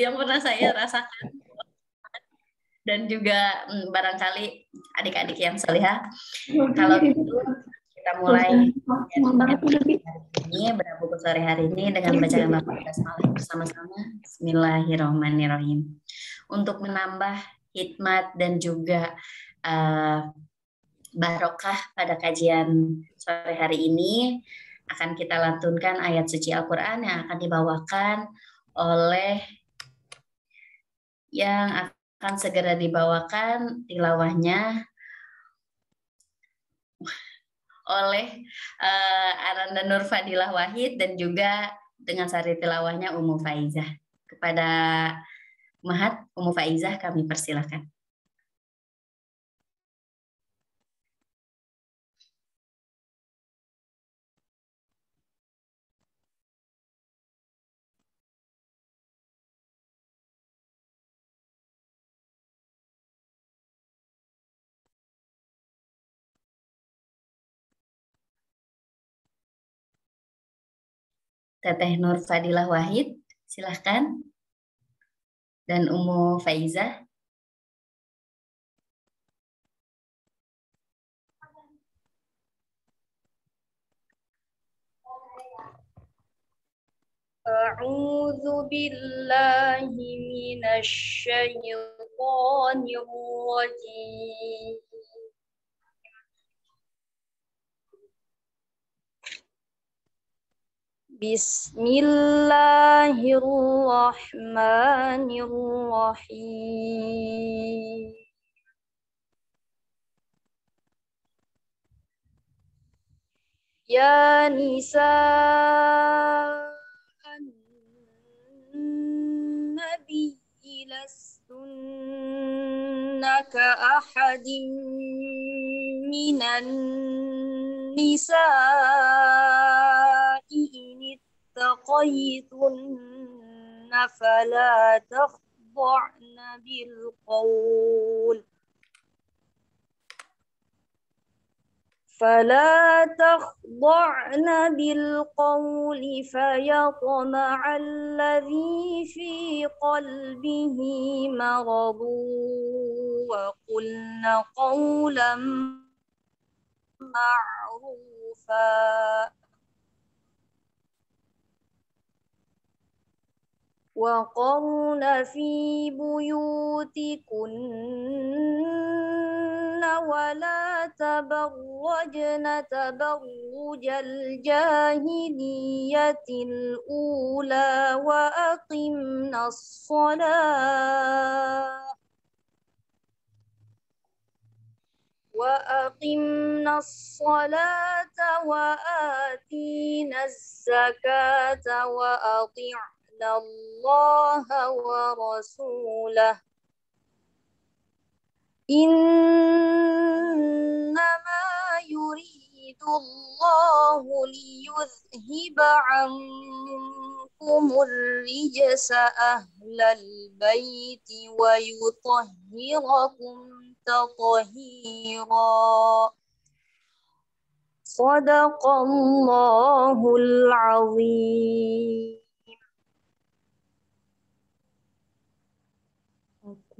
yang pernah saya rasakan. Dan juga hmm, barangkali adik-adik yang solihah kalau gitu kita mulai ini berbuku sore hari ini dengan bacaan Bapak Basmalah bersama-sama. Bismillahirrahmanirrahim. Untuk menambah hikmat dan juga uh, barokah pada kajian sore hari ini akan kita lantunkan ayat suci Al-Quran yang akan dibawakan oleh yang akan segera dibawakan tilawahnya oleh uh, Aranda Nur Fadilah Wahid dan juga dengan sari tilawahnya Umu Faizah. Kepada Mahat Umu Faizah kami persilahkan. Teteh Nur Fadilah Wahid, silahkan. Dan Umu Faiza. أعوذ بالله من الشيطان الرجيم بسم الله الرحمن الرحيم يا نساء النبي لستن كأحد من النساء اتقيتن فلا تخضعن بالقول فلا تخضعن بالقول فيطمع الذي في قلبه مرض وقلن قولا معروفا وقرن في بيوتكن ولا تبرجن تبرج الجاهلية الأولى وأقمنا الصلاة وأقمنا الصلاة وآتينا الزكاة وأطعنا الله ورسوله إنما يريد الله ليذهب عنكم الرجس أهل البيت ويطهركم تطهيرا. صدق الله العظيم.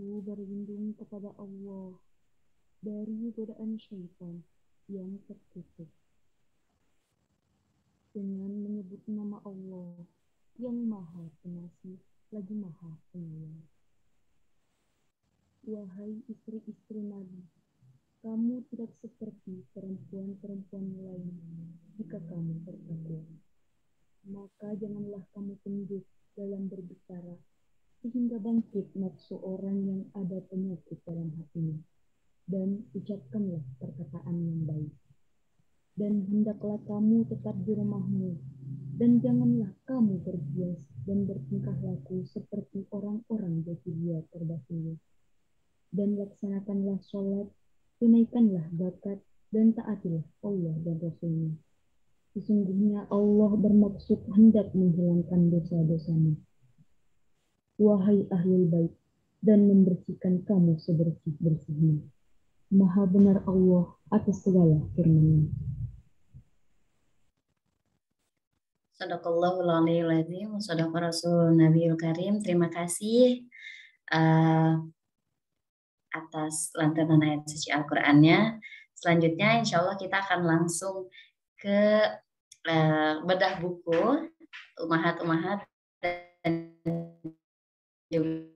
Aku berlindung kepada Allah dari godaan syaitan yang tertutup. Dengan menyebut nama Allah yang maha pengasih lagi maha penyayang. Wahai istri-istri Nabi, kamu tidak seperti perempuan-perempuan lain jika kamu bertakwa. Maka janganlah kamu tunduk dalam berbicara sehingga bangkit nafsu orang yang ada penyakit dalam hatinya. Dan ucapkanlah perkataan yang baik. Dan hendaklah kamu tetap di rumahmu, dan janganlah kamu berbias dan bertingkah laku seperti orang-orang jahiliyah terdahulu. Dan laksanakanlah sholat, tunaikanlah zakat, dan taatilah Allah dan Rasulnya. Sesungguhnya Allah bermaksud hendak menghilangkan dosa-dosamu wahai ahli bait, dan membersihkan kamu sebersih-bersihnya. Maha benar Allah atas segala firman-Nya. Sadaqallahul aliyul azim, sadaqa rasul Nabiul Karim. Terima kasih uh, atas lantunan ayat suci Al-Qur'annya. Selanjutnya insya Allah kita akan langsung ke uh, bedah buku umahat-umahat dan juga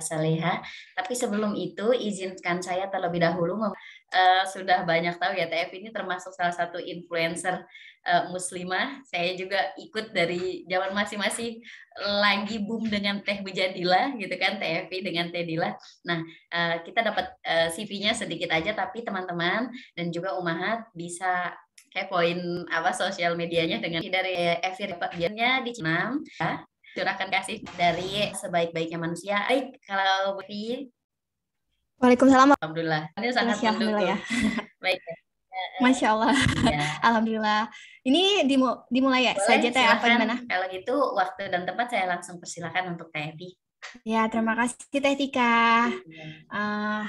Saleha. Tapi sebelum itu izinkan saya terlebih dahulu uh, sudah banyak tahu ya TF ini termasuk salah satu influencer uh, muslimah. Saya juga ikut dari zaman masih-masih lagi boom dengan Teh Bujadila gitu kan TF dengan Teh Dila. Nah, uh, kita dapat uh, CV-nya sedikit aja tapi teman-teman dan juga umahat bisa poin apa sosial medianya dengan dari Evi biasanya di Cina ya curahkan kasih dari sebaik-baiknya manusia. Baik, kalau Budi. Waalaikumsalam. Alhamdulillah. Ini sangat Masya Alhamdulillah ya. Baik. Masya Allah. Ya. Alhamdulillah. Ini dimu dimulai ya? Saja teh apa gimana? Kalau gitu waktu dan tempat saya langsung persilakan untuk Teh Ya, terima kasih Teh Tika. Uh,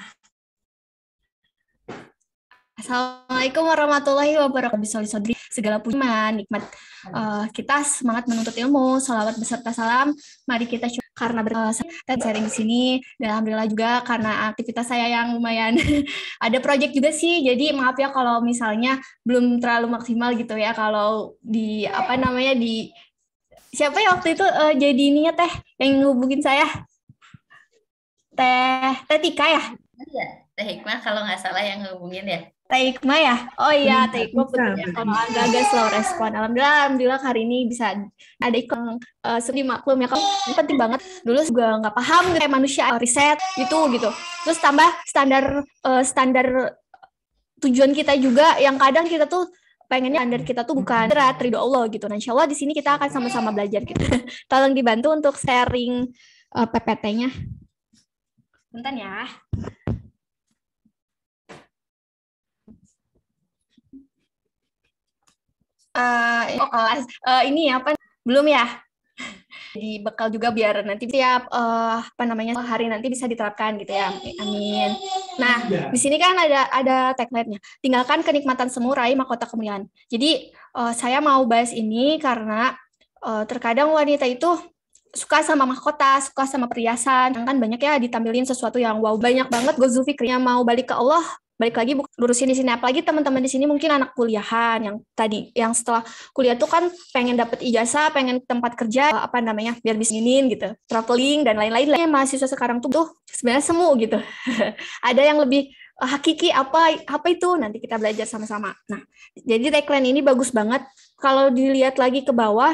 Assalamualaikum warahmatullahi wabarakatuh. Segala puji nikmat uh, kita semangat menuntut ilmu, salawat beserta salam. Mari kita karena berkata dan sharing di sini. Dan alhamdulillah juga karena aktivitas saya yang lumayan ada project juga sih. Jadi maaf ya kalau misalnya belum terlalu maksimal gitu ya kalau di apa namanya di siapa ya waktu itu uh, jadi ininya teh yang ngubungin saya teh teh Tika ya? Iya, teh Hikmah kalau nggak salah yang ngubungin ya. Taikma ya? Oh iya, Taikma punya kalau agak-agak slow respon. Alhamdulillah, alhamdulillah hari ini bisa ada ikon uh, sedih maklum ya. Kalau penting banget. Dulu juga nggak paham kayak manusia riset gitu gitu. Terus tambah standar uh, standar tujuan kita juga yang kadang kita tuh pengennya standar kita tuh bukan berat ridho Allah gitu. Nah, insya Allah di sini kita akan sama-sama belajar gitu. Tolong dibantu untuk sharing uh, PPT-nya. Bentar ya. Uh, oh kelas. Uh, ini apa? Belum ya? Di bekal juga biar nanti tiap uh, apa namanya hari nanti bisa diterapkan gitu ya. Amin. Nah di sini kan ada ada tagline-nya. Tinggalkan kenikmatan semu raih mahkota kemuliaan. Jadi uh, saya mau bahas ini karena uh, terkadang wanita itu suka sama mahkota, suka sama perhiasan, kan banyak ya ditampilin sesuatu yang wow banyak banget. Gue Zulfikrinya mau balik ke Allah balik lagi lurusin di sini. Apalagi teman-teman di sini mungkin anak kuliahan yang tadi yang setelah kuliah tuh kan pengen dapat ijazah pengen tempat kerja apa namanya biar bisa ingin gitu traveling dan lain-lain lah. Mahasiswa sekarang tuh tuh sebenarnya semu gitu. Ada yang lebih uh, hakiki apa apa itu? Nanti kita belajar sama-sama. Nah jadi tagline ini bagus banget. Kalau dilihat lagi ke bawah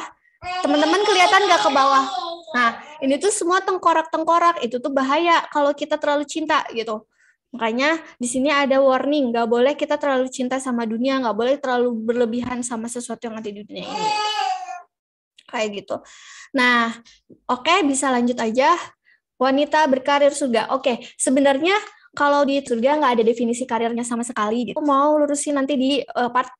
teman-teman kelihatan nggak ke bawah? Nah ini tuh semua tengkorak-tengkorak. Itu tuh bahaya kalau kita terlalu cinta gitu Makanya di sini ada warning, nggak boleh kita terlalu cinta sama dunia, nggak boleh terlalu berlebihan sama sesuatu yang ada di dunia ini. Kayak gitu. Nah, oke okay, bisa lanjut aja. Wanita berkarir surga. Oke, okay, sebenarnya kalau di surga nggak ada definisi karirnya sama sekali. Gitu. Mau lurusin nanti di uh, part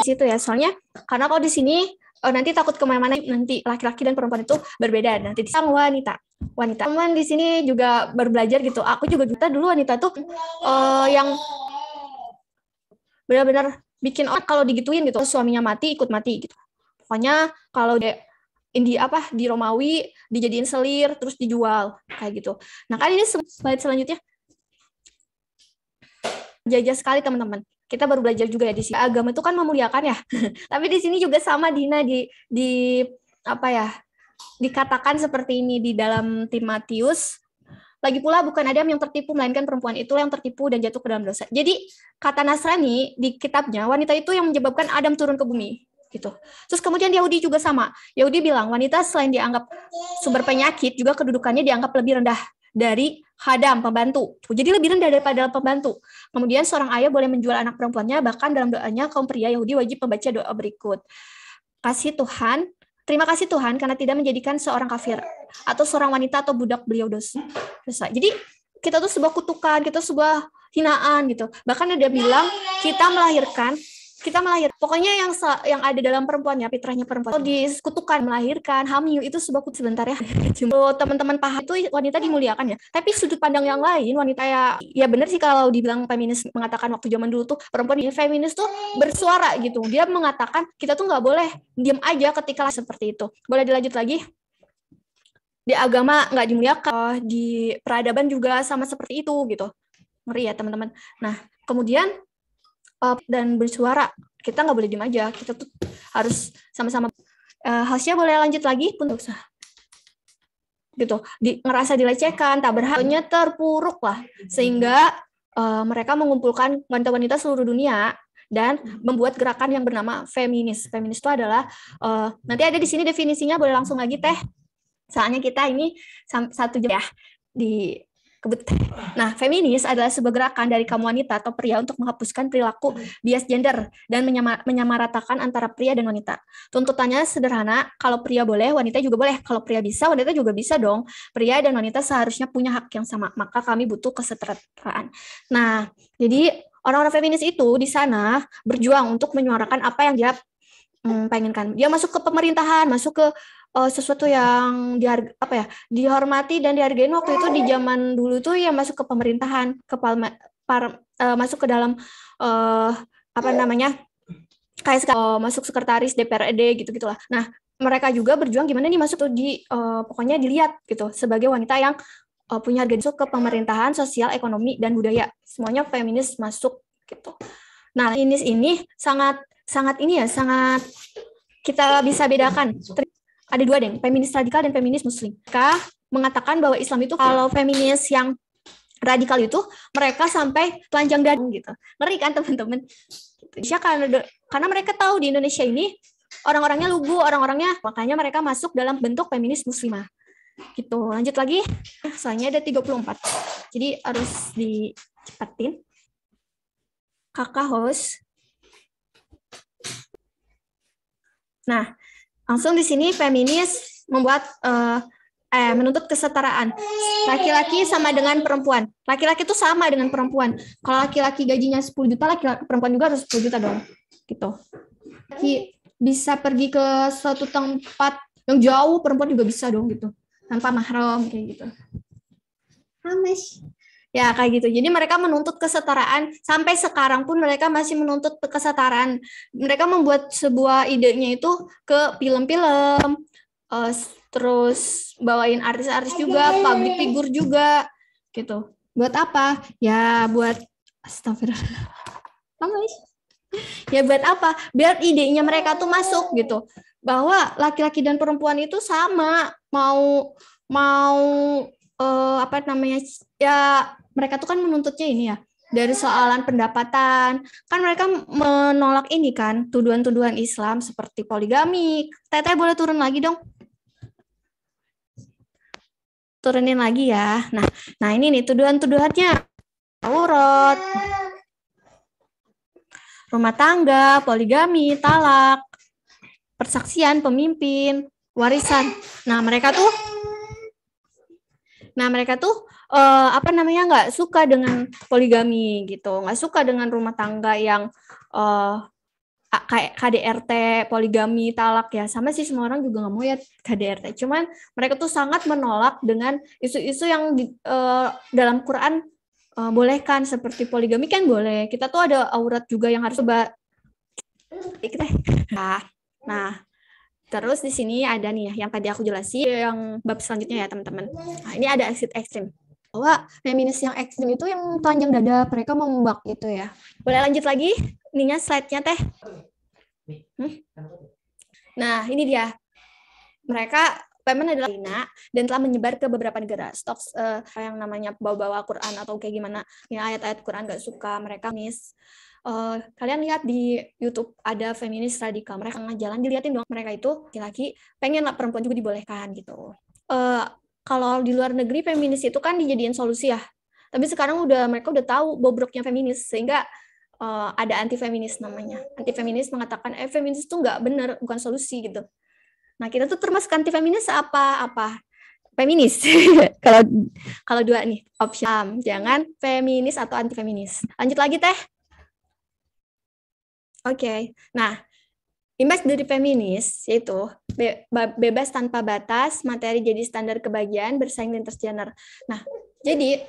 situ ya. Soalnya karena kalau di sini oh, nanti takut ke mana-mana nanti laki-laki dan perempuan itu berbeda. Nanti sang wanita wanita. Teman di sini juga berbelajar gitu. Aku juga kita dulu wanita tuh uh, yang benar-benar bikin orang kalau digituin gitu suaminya mati ikut mati gitu. Pokoknya kalau dia di apa di Romawi dijadiin selir terus dijual kayak gitu. Nah kali ini slide selanjutnya jajah sekali teman-teman. Kita baru belajar juga ya di sini. Agama itu kan memuliakan ya. Tapi di sini juga sama Dina di di apa ya dikatakan seperti ini di dalam tim Matius. Lagi pula bukan Adam yang tertipu, melainkan perempuan itu yang tertipu dan jatuh ke dalam dosa. Jadi kata Nasrani di kitabnya, wanita itu yang menyebabkan Adam turun ke bumi. gitu. Terus kemudian Yahudi juga sama. Yahudi bilang wanita selain dianggap sumber penyakit, juga kedudukannya dianggap lebih rendah dari hadam pembantu. Jadi lebih rendah daripada pembantu. Kemudian seorang ayah boleh menjual anak perempuannya, bahkan dalam doanya kaum pria Yahudi wajib membaca doa berikut. Kasih Tuhan Terima kasih Tuhan karena tidak menjadikan seorang kafir atau seorang wanita atau budak beliau dosa. Jadi kita tuh sebuah kutukan, kita sebuah hinaan gitu. Bahkan dia bilang kita melahirkan kita melahir. Pokoknya yang yang ada dalam perempuan ya, fitrahnya perempuan. Kalau disekutukan melahirkan, hamil itu sebuah sebentar ya. Cuma teman-teman paham itu wanita dimuliakan ya. Tapi sudut pandang yang lain wanita ya ya benar sih kalau dibilang feminis mengatakan waktu zaman dulu tuh perempuan ini feminis tuh bersuara gitu. Dia mengatakan kita tuh nggak boleh diam aja ketika seperti itu. Boleh dilanjut lagi? Di agama nggak dimuliakan, di peradaban juga sama seperti itu gitu. Ngeri ya teman-teman. Nah, kemudian uh, dan bersuara. Kita nggak boleh diem aja. Kita tuh harus sama-sama. Uh, Hasya boleh lanjut lagi pun usah. Gitu. Di, ngerasa dilecehkan, tak berhaknya terpuruk lah. Sehingga uh, mereka mengumpulkan wanita-wanita seluruh dunia dan membuat gerakan yang bernama feminis. Feminis itu adalah uh, nanti ada di sini definisinya boleh langsung lagi teh. Soalnya kita ini satu jam ya di. Nah, feminis adalah sebuah gerakan dari kaum wanita atau pria untuk menghapuskan perilaku bias gender dan menyama- menyamaratakan antara pria dan wanita. Tuntutannya sederhana, kalau pria boleh, wanita juga boleh. Kalau pria bisa, wanita juga bisa dong. Pria dan wanita seharusnya punya hak yang sama, maka kami butuh kesetaraan. Nah, jadi orang-orang feminis itu di sana berjuang untuk menyuarakan apa yang dia hmm, pengenkan. Dia masuk ke pemerintahan, masuk ke uh, sesuatu yang diharga, apa ya dihormati dan dihargain waktu itu di zaman dulu tuh ya masuk ke pemerintahan ke palma, par, uh, masuk ke dalam uh, apa namanya kayak uh, masuk sekretaris DPRD gitu gitulah nah mereka juga berjuang gimana nih masuk tuh di uh, pokoknya dilihat gitu sebagai wanita yang uh, punya harga masuk ke pemerintahan sosial ekonomi dan budaya. Semuanya feminis masuk gitu. Nah ini ini sangat sangat ini ya sangat kita bisa bedakan ada dua deh, feminis radikal dan feminis muslim. Mereka mengatakan bahwa Islam itu kalau feminis yang radikal itu mereka sampai telanjang dada gitu. Ngeri kan teman-teman? Gitu. Karena karena mereka tahu di Indonesia ini orang-orangnya lugu, orang-orangnya makanya mereka masuk dalam bentuk feminis muslimah. Gitu. Lanjut lagi. Soalnya ada 34. Jadi harus dicepatin. Kakak host. Nah, langsung di sini feminis membuat uh, eh menuntut kesetaraan. Laki-laki sama dengan perempuan. Laki-laki itu sama dengan perempuan. Kalau laki-laki gajinya 10 juta, laki-laki perempuan juga harus 10 juta dong. Gitu. Laki bisa pergi ke suatu tempat yang jauh, perempuan juga bisa dong gitu. Tanpa mahram kayak gitu. Hamas. Ya, kayak gitu. Jadi mereka menuntut kesetaraan. Sampai sekarang pun mereka masih menuntut kesetaraan. Mereka membuat sebuah idenya itu ke film-film, uh, terus bawain artis-artis juga, public figure juga, gitu. Buat apa? Ya, buat astagfirullah. Ya buat apa? Biar idenya mereka tuh masuk gitu. Bahwa laki-laki dan perempuan itu sama, mau mau uh, apa namanya? Ya mereka tuh kan menuntutnya ini ya dari soalan pendapatan. Kan mereka menolak ini kan tuduhan-tuduhan Islam seperti poligami. Teteh boleh turun lagi dong. Turunin lagi ya. Nah nah ini nih tuduhan-tuduhannya. Aurat rumah tangga poligami talak persaksian pemimpin warisan. Nah mereka tuh nah mereka tuh uh, apa namanya nggak suka dengan poligami gitu. Nggak suka dengan rumah tangga yang uh, kayak KDRT poligami talak ya. Sama sih semua orang juga nggak mau ya KDRT cuman mereka tuh sangat menolak dengan isu-isu yang di, uh, dalam Quran uh, bolehkan. Seperti poligami kan boleh. Kita tuh ada aurat juga yang harus coba. Nah nah terus di sini ada nih yang tadi aku jelasin yang bab selanjutnya ya teman-teman. Nah ini ada exit ekstrim bahwa feminis yang ekstrim itu yang telanjang dada mereka membak gitu ya. Boleh lanjut lagi? Ininya slide-nya teh. Hmm? Nah, ini dia. Mereka Pemen adalah China dan telah menyebar ke beberapa negara. Stok uh, yang namanya bawa-bawa Quran atau kayak gimana, ya ayat-ayat Quran gak suka, mereka mis. Uh, kalian lihat di YouTube ada feminis radikal, mereka nggak jalan diliatin dong. Mereka itu laki-laki pengen lah perempuan juga dibolehkan gitu. Uh, kalau di luar negeri feminis itu kan dijadiin solusi ya. Tapi sekarang udah mereka udah tahu bobroknya feminis sehingga uh, ada anti feminis namanya. Anti feminis mengatakan eh feminis itu nggak benar, bukan solusi gitu. Nah kita tuh termasuk anti feminis apa apa feminis. kalau kalau dua nih opsi jangan feminis atau anti feminis. Lanjut lagi teh. Oke, nah imbas dari feminis yaitu be- ba- bebas tanpa batas, materi jadi standar kebahagiaan, bersaing lintas gender. Nah, jadi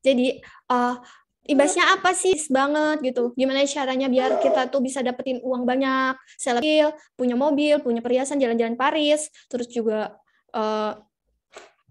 jadi eh, imbasnya apa sih banget gitu? Gimana caranya biar kita tuh bisa dapetin uang banyak, selebgram, punya mobil, punya perhiasan, jalan-jalan Paris, terus juga eh,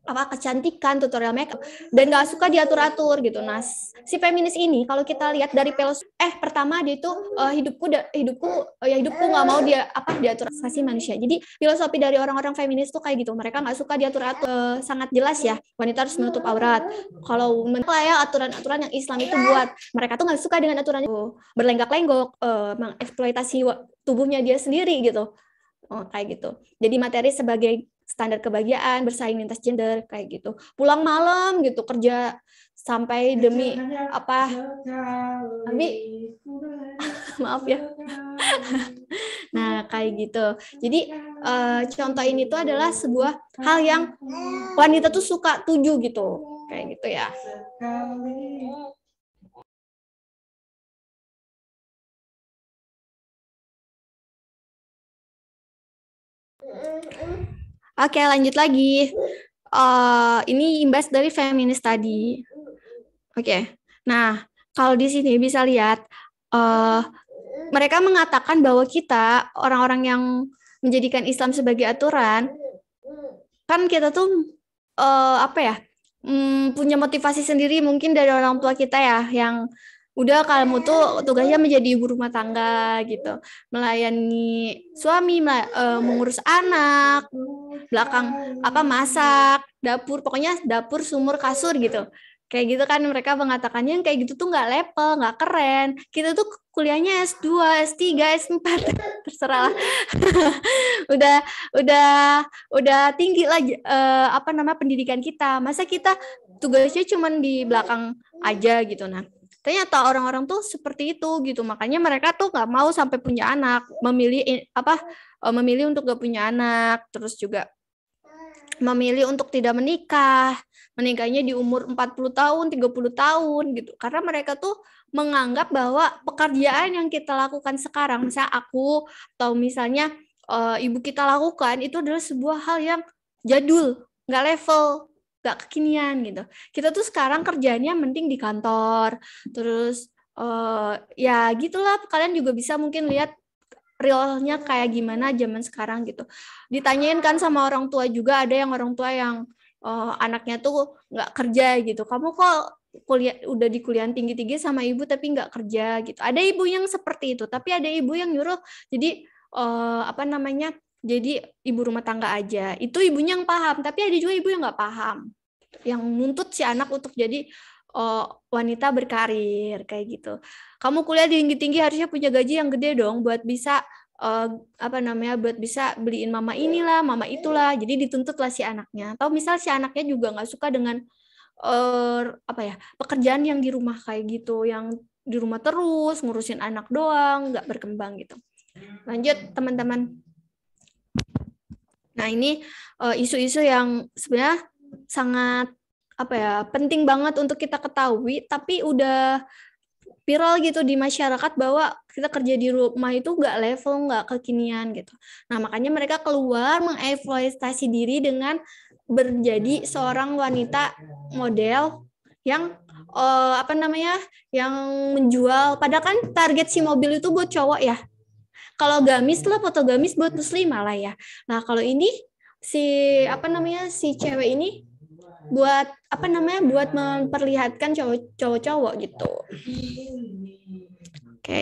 apa kecantikan tutorial makeup dan gak suka diatur-atur gitu. Nah, si feminis ini kalau kita lihat dari pelos eh pertama dia itu eh, hidupku da- hidupku eh, ya hidupku nggak mau dia apa diatur asasi manusia. Jadi filosofi dari orang-orang feminis tuh kayak gitu. Mereka nggak suka diatur-atur Eh, sangat jelas ya. Wanita harus menutup aurat. Kalau men- lah ya aturan-aturan yang Islam itu buat mereka tuh nggak suka dengan aturan itu berlenggak-lenggok, eh, mengeksploitasi tubuhnya dia sendiri gitu. Oh, kayak gitu. Jadi materi sebagai standar kebahagiaan, bersaing lintas gender kayak gitu. Pulang malam gitu kerja sampai demi apa? Abi, maaf ya. Nah, kayak gitu. Jadi eh, contoh ini tuh adalah sebuah hal yang wanita tuh suka tuju gitu. Kayak gitu ya. Oke, lanjut lagi. Eh, ini imbas dari feminis tadi. Oke. Nah, kalau di sini bisa lihat eh mereka mengatakan bahwa kita orang-orang yang menjadikan Islam sebagai aturan kan kita tuh eh, apa ya? hmm, punya motivasi sendiri mungkin dari orang tua kita ya yang udah kamu tuh tugasnya menjadi ibu rumah tangga gitu. Melayani suami mela- eh, mengurus anak belakang apa masak dapur pokoknya dapur sumur kasur gitu. Kayak gitu kan mereka mengatakannya yang kayak gitu tuh nggak level nggak keren. Kita tuh kuliahnya S2 S3 S4 terserah udah udah udah tinggi lah eh, apa nama pendidikan kita. Masa kita tugasnya cuman di belakang aja gitu nah ternyata orang-orang tuh seperti itu gitu. Makanya mereka tuh nggak mau sampai punya anak. Memilih apa eh, memilih untuk gak punya anak. Terus juga memilih untuk tidak menikah. Menikahnya di umur 40 tahun 30 tahun gitu. Karena mereka tuh menganggap bahwa pekerjaan yang kita lakukan sekarang misalnya aku atau misalnya eh, ibu kita lakukan itu adalah sebuah hal yang jadul nggak level nggak kekinian gitu. Kita tuh sekarang kerjanya mending di kantor. Terus eh, ya gitulah kalian juga bisa mungkin lihat realnya kayak gimana zaman sekarang gitu. Ditanyain kan sama orang tua juga ada yang orang tua yang eh, anaknya tuh nggak kerja gitu. Kamu kok kuliah udah di kuliah tinggi tinggi sama ibu tapi nggak kerja gitu. Ada ibu yang seperti itu tapi ada ibu yang nyuruh. Jadi eh, apa namanya jadi ibu rumah tangga aja. Itu ibunya yang paham tapi ada juga ibu yang nggak paham. Yang nuntut si anak untuk jadi eh, wanita berkarir kayak gitu. Kamu kuliah tinggi tinggi harusnya punya gaji yang gede dong buat bisa eh, apa namanya buat bisa beliin mama inilah mama itulah. Jadi dituntutlah si anaknya. Atau misal si anaknya juga nggak suka dengan eh, apa ya pekerjaan yang di rumah kayak gitu. Yang di rumah terus ngurusin anak doang nggak berkembang gitu. Lanjut teman-teman nah ini eh, isu-isu yang sebenarnya sangat apa ya penting banget untuk kita ketahui tapi udah viral gitu di masyarakat bahwa kita kerja di rumah itu nggak level nggak kekinian gitu. Nah makanya mereka keluar mengeksploitasi diri dengan menjadi seorang wanita model yang eh, apa namanya yang menjual. Padahal kan target si mobil itu buat cowok ya kalau gamis lah foto gamis buat muslimah lah ya. Nah kalau ini si apa namanya si cewek ini buat apa namanya buat memperlihatkan cowok cowok-cowok gitu. Oke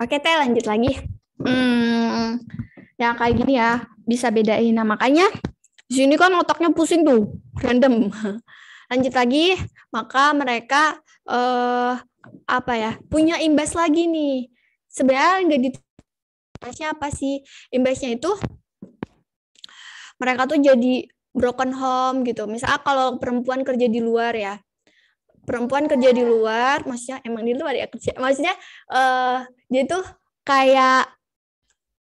Oke, Teh, lanjut lagi. Hmm, yang kayak gini ya, bisa bedain. Nah, makanya di sini kan otaknya pusing tuh, random. Lanjut lagi, maka mereka eh apa ya, punya imbas lagi nih. Sebenarnya nggak di imbasnya apa sih? Imbasnya itu mereka tuh jadi broken home gitu. Misalnya kalau perempuan kerja di luar ya, perempuan kerja di luar, maksudnya emang di luar ya kerja, maksudnya uh, dia tuh kayak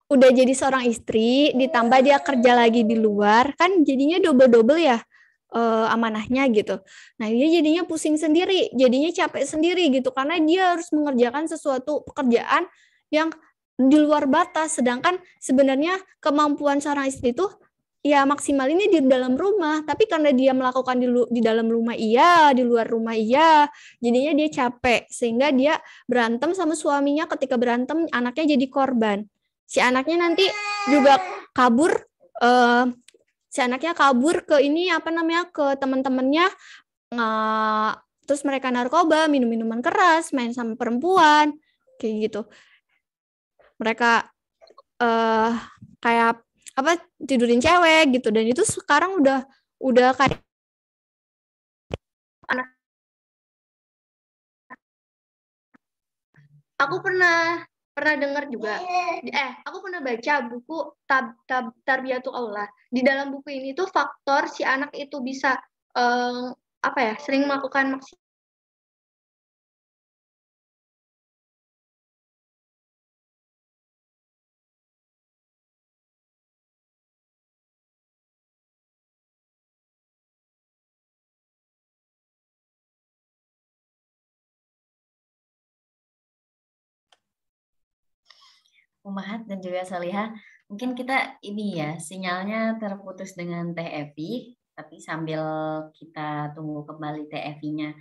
udah jadi seorang istri, ditambah dia kerja lagi di luar, kan jadinya double-double ya uh, amanahnya gitu. Nah dia jadinya pusing sendiri, jadinya capek sendiri gitu, karena dia harus mengerjakan sesuatu pekerjaan yang di luar batas, sedangkan sebenarnya kemampuan seorang istri itu ya maksimal ini di dalam rumah. Tapi karena dia melakukan di, di dalam rumah iya di luar rumah iya jadinya dia capek. Sehingga dia berantem sama suaminya. Ketika berantem anaknya jadi korban. Si anaknya nanti juga kabur uh, si anaknya kabur ke ini apa namanya ke teman-temannya. Uh, terus mereka narkoba minum minuman keras main sama perempuan. Kayak gitu. Mereka uh, kayak apa tidurin cewek gitu. Dan itu sekarang udah udah kayak aku pernah pernah dengar juga. Eh aku pernah baca buku tab, tab tarbiyatu Allah di dalam buku ini tuh faktor si anak itu bisa um, apa ya sering melakukan maksimal Umahat dan juga Salihah, mungkin kita ini ya sinyalnya terputus dengan Teh Evi, tapi sambil kita tunggu kembali Teh Evi-nya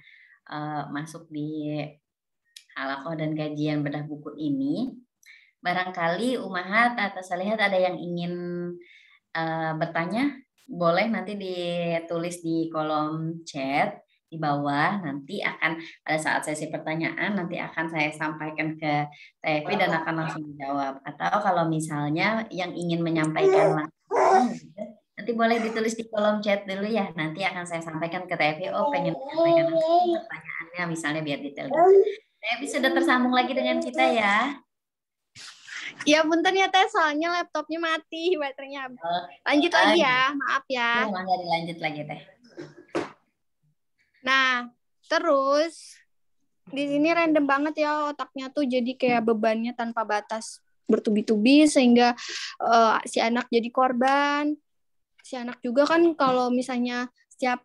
uh, masuk di halakoh dan kajian bedah buku ini, barangkali Umahat atau Salihat ada yang ingin uh, bertanya, boleh nanti ditulis di kolom chat di bawah nanti akan pada saat sesi pertanyaan nanti akan saya sampaikan ke TV dan akan langsung dijawab atau kalau misalnya yang ingin menyampaikan langsung nanti boleh ditulis di kolom chat dulu ya nanti akan saya sampaikan ke TV oh pengen menyampaikan langsung pertanyaannya misalnya biar detail TV sudah tersambung lagi dengan kita ya Ya punten ya Teh, soalnya laptopnya mati baterainya. Oh, lanjut lagi ya, maaf ya. Oh, dilanjut lagi Teh. Nah, terus di sini random banget ya otaknya tuh jadi kayak bebannya tanpa batas bertubi-tubi sehingga uh, si anak jadi korban. Si anak juga kan kalau misalnya setiap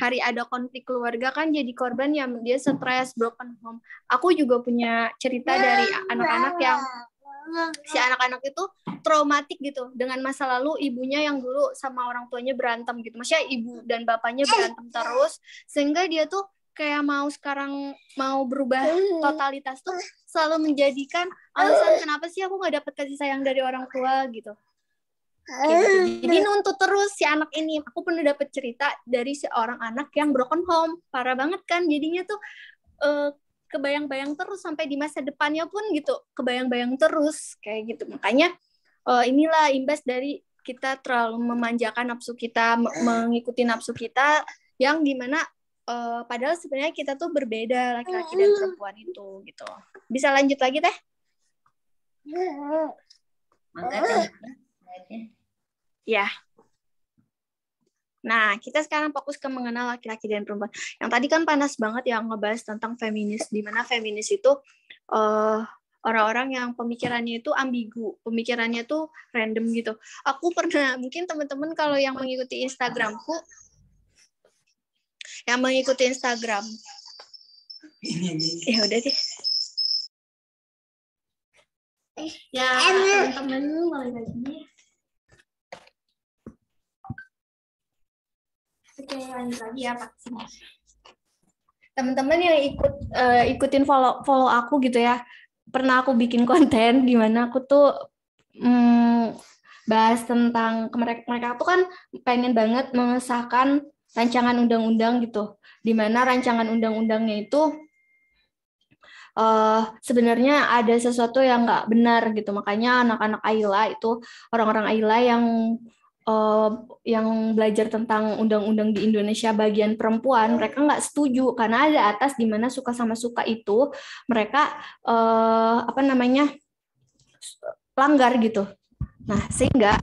hari ada konflik keluarga kan jadi korban yang dia stres, broken home. Aku juga punya cerita dari anak-anak yang si anak-anak itu traumatik gitu dengan masa lalu ibunya yang dulu sama orang tuanya berantem gitu. Maksudnya ibu dan bapaknya berantem terus sehingga dia tuh kayak mau sekarang mau berubah totalitas tuh selalu menjadikan alasan kenapa sih aku nggak dapet kasih sayang dari orang tua gitu. gitu. Jadi nuntut terus si anak ini. Aku pernah dapet cerita dari seorang anak yang broken home, parah banget kan. Jadinya tuh uh, kebayang-bayang terus sampai di masa depannya pun gitu kebayang-bayang terus kayak gitu. Makanya uh, inilah imbas dari kita terlalu memanjakan nafsu kita mengikuti nafsu kita yang di mana uh, padahal sebenarnya kita tuh berbeda laki-laki dan perempuan itu gitu. Bisa lanjut lagi teh? Ya Nah, kita sekarang fokus ke mengenal laki-laki dan perempuan. Yang tadi kan panas banget ya ngebahas tentang feminis, di mana feminis itu uh, orang-orang yang pemikirannya itu ambigu, pemikirannya tuh random gitu. Aku pernah, mungkin teman-teman kalau yang mengikuti Instagramku, yang mengikuti Instagram, ya udah deh. Ya, teman-teman mulai lagi. Oke, lanjut lagi ya Pak. Teman-teman yang ikut uh, ikutin follow follow aku gitu ya. Pernah aku bikin konten di mana aku tuh um, bahas tentang mereka mereka tuh kan pengen banget mengesahkan rancangan undang-undang gitu. Di mana rancangan undang-undangnya itu uh, sebenarnya ada sesuatu yang nggak benar gitu. Makanya anak-anak Aila itu orang-orang Aila yang uh, yang belajar tentang undang-undang di Indonesia bagian perempuan, mereka nggak setuju. Karena ada atas di mana suka sama suka itu mereka uh, apa namanya langgar gitu. Nah sehingga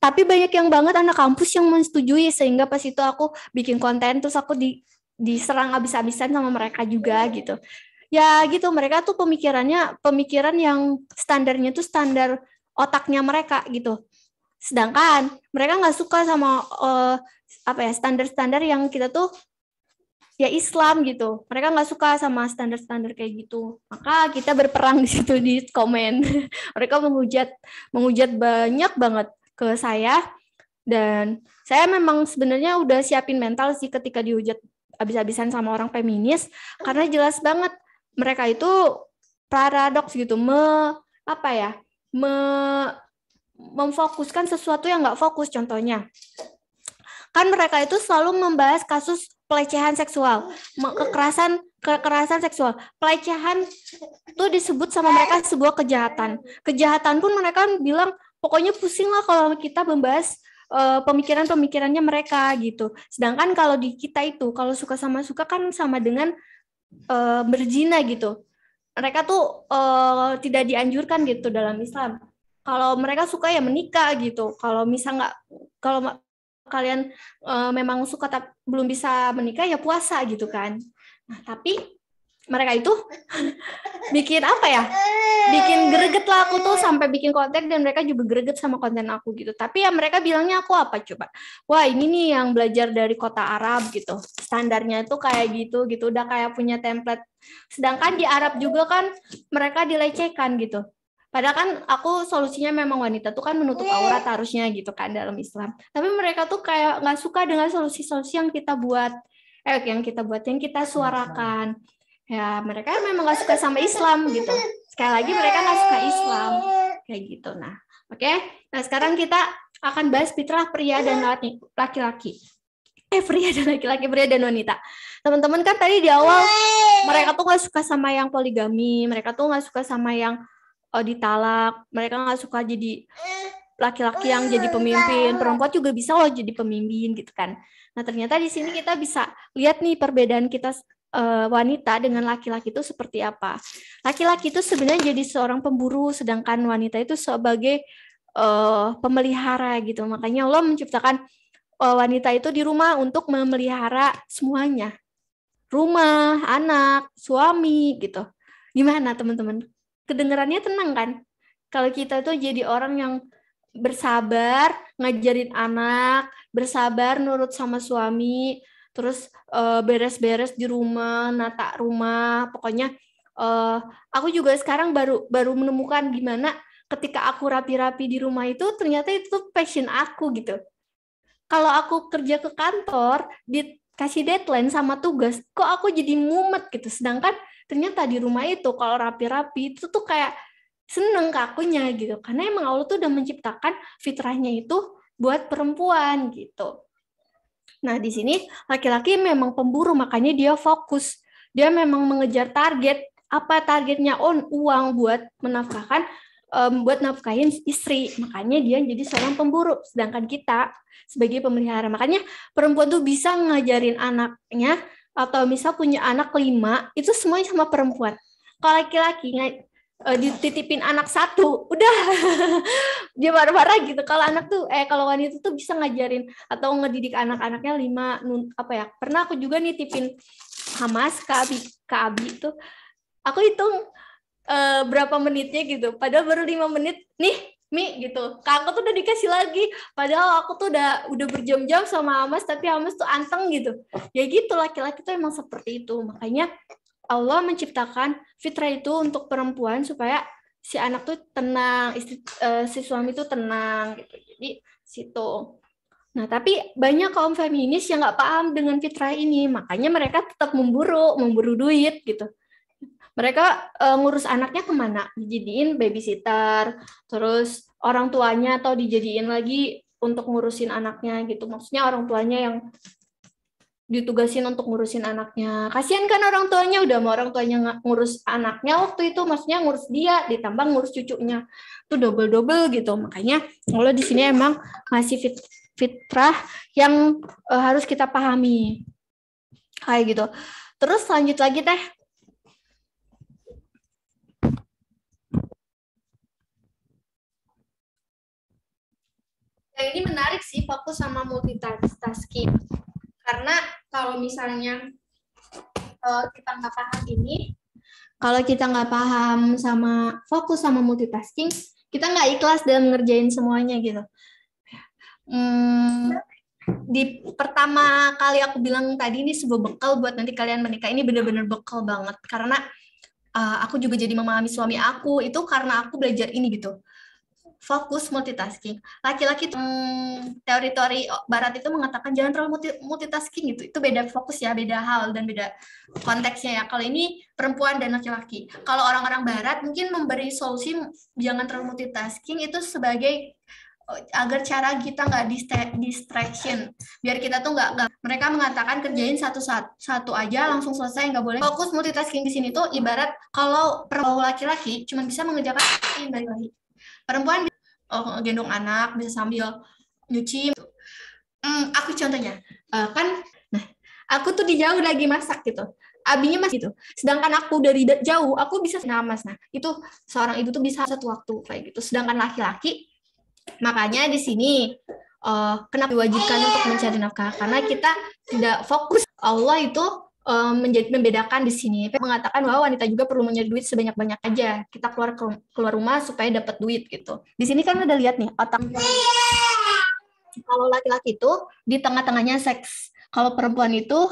tapi banyak yang banget anak kampus yang menyetujui sehingga pas itu aku bikin konten terus aku di diserang abis-abisan sama mereka juga gitu. Ya gitu mereka tuh pemikirannya pemikiran yang standarnya tuh standar otaknya mereka gitu sedangkan mereka nggak suka sama eh, apa ya standar-standar yang kita tuh ya Islam gitu. Mereka nggak suka sama standar-standar kayak gitu. Maka kita berperang di situ di komen. Mereka menghujat menghujat banyak banget ke saya. Dan saya memang sebenarnya udah siapin mental sih ketika dihujat habis-habisan sama orang feminis. Karena jelas banget mereka itu paradoks gitu. Me apa ya me memfokuskan sesuatu yang nggak fokus contohnya. Kan mereka itu selalu membahas kasus pelecehan seksual kekerasan kekerasan seksual. Pelecehan itu disebut sama mereka sebuah kejahatan. Kejahatan pun mereka bilang pokoknya pusing lah kalau kita membahas eh, pemikiran-pemikirannya mereka gitu. Sedangkan kalau di kita itu kalau suka sama suka kan sama dengan eh, berzina gitu. Mereka tuh eh, tidak dianjurkan gitu dalam Islam kalau mereka suka ya menikah gitu. Kalau misal nggak kalau kalian eh, memang suka tapi belum bisa menikah ya puasa gitu kan. Nah tapi mereka itu bikin apa ya? Bikin greget lah aku tuh sampai bikin konten dan mereka juga greget sama konten aku gitu. Tapi ya mereka bilangnya aku apa coba? Wah ini nih yang belajar dari kota Arab gitu. Standarnya itu kayak gitu gitu. Udah kayak punya template. Sedangkan di Arab juga kan mereka dilecehkan gitu Padahal kan aku solusinya memang wanita tuh kan menutup aurat harusnya gitu kan dalam Islam. Tapi mereka tuh kayak nggak suka dengan solusi-solusi yang kita buat, eh yang kita buat, yang kita suarakan. Ya mereka memang nggak suka sama Islam gitu. Sekali lagi mereka nggak suka Islam kayak gitu. Nah, oke. Nah sekarang kita akan bahas fitrah pria dan laki- laki-laki. Eh pria dan laki-laki, pria dan wanita. Teman-teman kan tadi di awal mereka tuh nggak suka sama yang poligami, mereka tuh nggak suka sama yang oh, ditalak. Mereka nggak suka jadi laki-laki yang jadi pemimpin. perempuan juga bisa loh jadi pemimpin gitu kan. Nah ternyata di sini kita bisa lihat nih perbedaan kita eh, wanita dengan laki-laki itu seperti apa. Laki-laki itu sebenarnya jadi seorang pemburu sedangkan wanita itu sebagai eh, pemelihara gitu. Makanya Allah menciptakan eh, wanita itu di rumah untuk memelihara semuanya. Rumah anak suami gitu. Gimana teman-teman kedengarannya tenang kan? Kalau kita tuh jadi orang yang bersabar, ngajarin anak, bersabar nurut sama suami, terus eh, beres-beres di rumah, nata rumah, pokoknya eh, aku juga sekarang baru baru menemukan gimana ketika aku rapi-rapi di rumah itu ternyata itu passion aku gitu. Kalau aku kerja ke kantor, dikasih deadline sama tugas, kok aku jadi mumet gitu. Sedangkan ternyata di rumah itu kalau rapi-rapi itu tuh kayak seneng ke akunya gitu. Karena emang Allah tuh udah menciptakan fitrahnya itu buat perempuan gitu. Nah di sini laki-laki memang pemburu makanya dia fokus. Dia memang mengejar target. Apa targetnya? On uang buat menafkahkan em, buat nafkahin istri. Makanya dia jadi seorang pemburu sedangkan kita sebagai pemelihara. Makanya perempuan tuh bisa ngajarin anaknya atau misal punya anak lima itu semuanya sama perempuan. Kalau laki-laki eh, dititipin anak satu udah. Dia marah-marah gitu. Kalau anak tuh eh kalau wanita tuh bisa ngajarin atau ngedidik anak-anaknya lima nun- apa ya? Pernah aku juga nitipin Hamas ke Abi ke Abi itu. Aku hitung eh, berapa menitnya gitu. Padahal baru lima menit. Nih Mi gitu, Kak aku tuh udah dikasih lagi, padahal aku tuh udah udah berjam-jam sama Amas, tapi Amas tuh anteng gitu. Ya gitu, laki-laki tuh emang seperti itu. Makanya Allah menciptakan fitrah itu untuk perempuan supaya si anak tuh tenang, istri, eh, si suami tuh tenang gitu. Jadi situ. Nah, tapi banyak kaum feminis yang nggak paham dengan fitrah ini, makanya mereka tetap memburu, memburu duit gitu. Mereka eh, ngurus anaknya ke mana? Dijadiin babysitter, terus orang tuanya atau dijadiin lagi untuk ngurusin anaknya gitu. Maksudnya orang tuanya yang ditugasin untuk ngurusin anaknya. Kasihan kan orang tuanya udah mau orang tuanya ngurus anaknya waktu itu maksudnya ngurus dia ditambah ngurus cucunya. Itu double-double gitu. Makanya Allah di sini emang ngasih fit- fitrah yang eh, harus kita pahami. Kayak gitu. Terus lanjut lagi teh. Ini menarik sih fokus sama multitasking. Karena kalau misalnya uh, kita nggak paham ini, kalau kita nggak paham sama fokus sama multitasking, kita nggak ikhlas dalam ngerjain semuanya gitu. Hmm, di pertama kali aku bilang tadi ini sebuah bekal buat nanti kalian menikah ini bener-bener bekal banget karena uh, aku juga jadi memahami suami aku itu karena aku belajar ini gitu fokus multitasking. Laki-laki hmm, teori-teori barat itu mengatakan jangan terlalu multi, multitasking gitu. Itu beda fokus ya, beda hal dan beda konteksnya ya. Kalau ini perempuan dan laki-laki. Kalau orang-orang barat mungkin memberi solusi jangan terlalu multitasking itu sebagai eh, agar cara kita nggak distraction biar kita tuh nggak mereka mengatakan kerjain satu satu aja langsung selesai nggak boleh fokus multitasking di sini tuh ibarat kalau perempuan laki-laki cuma bisa mengerjakan balik lagi perempuan oh, gendong anak bisa sambil nyuci. Hmm, aku contohnya uh, kan nah aku tuh di jauh lagi masak gitu. Abinya masih gitu. Sedangkan aku dari jauh aku bisa namas nah itu seorang ibu tuh bisa satu waktu kayak gitu. Sedangkan laki-laki makanya di sini uh, kenapa diwajibkan untuk mencari nafkah? Karena kita tidak fokus. Allah itu um, menjadi membedakan di sini. Mengatakan bahwa wanita juga perlu mencari duit sebanyak-banyak aja. Kita keluar keluar rumah supaya dapat duit gitu. Di sini kan udah lihat nih otak. Kalau laki-laki itu di tengah-tengahnya seks. Kalau perempuan itu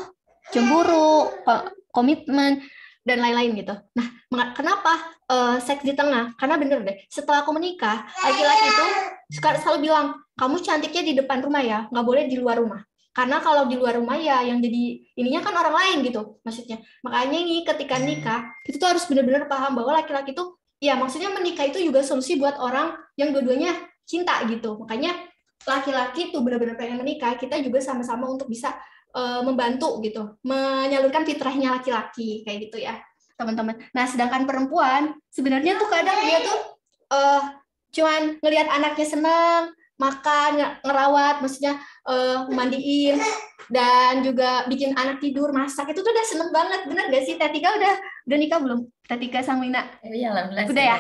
cemburu, komitmen dan lain-lain gitu. Nah, kenapa uh, seks di tengah? Karena bener deh, setelah aku menikah, laki-laki itu selalu bilang, kamu cantiknya di depan rumah ya, nggak boleh di luar rumah. Karena kalau di luar rumah ya yang jadi ininya kan orang lain gitu maksudnya. Makanya ini ketika nikah itu tuh harus benar-benar paham bahwa laki-laki tuh ya maksudnya menikah itu juga solusi buat orang yang dua-duanya cinta gitu. Makanya laki-laki tuh benar-benar pengen menikah, kita juga sama-sama untuk bisa uh, membantu gitu, menyalurkan fitrahnya laki-laki kayak gitu ya, teman-teman. Nah, sedangkan perempuan sebenarnya tuh kadang dia tuh uh, cuman ngelihat anaknya senang, makan, ngerawat, maksudnya uh, mandiin dan juga bikin anak tidur, masak itu tuh udah seneng banget, bener gak sih? Tetika udah udah nikah belum? Tetika sama Ina? Iya, alhamdulillah. Udah ya?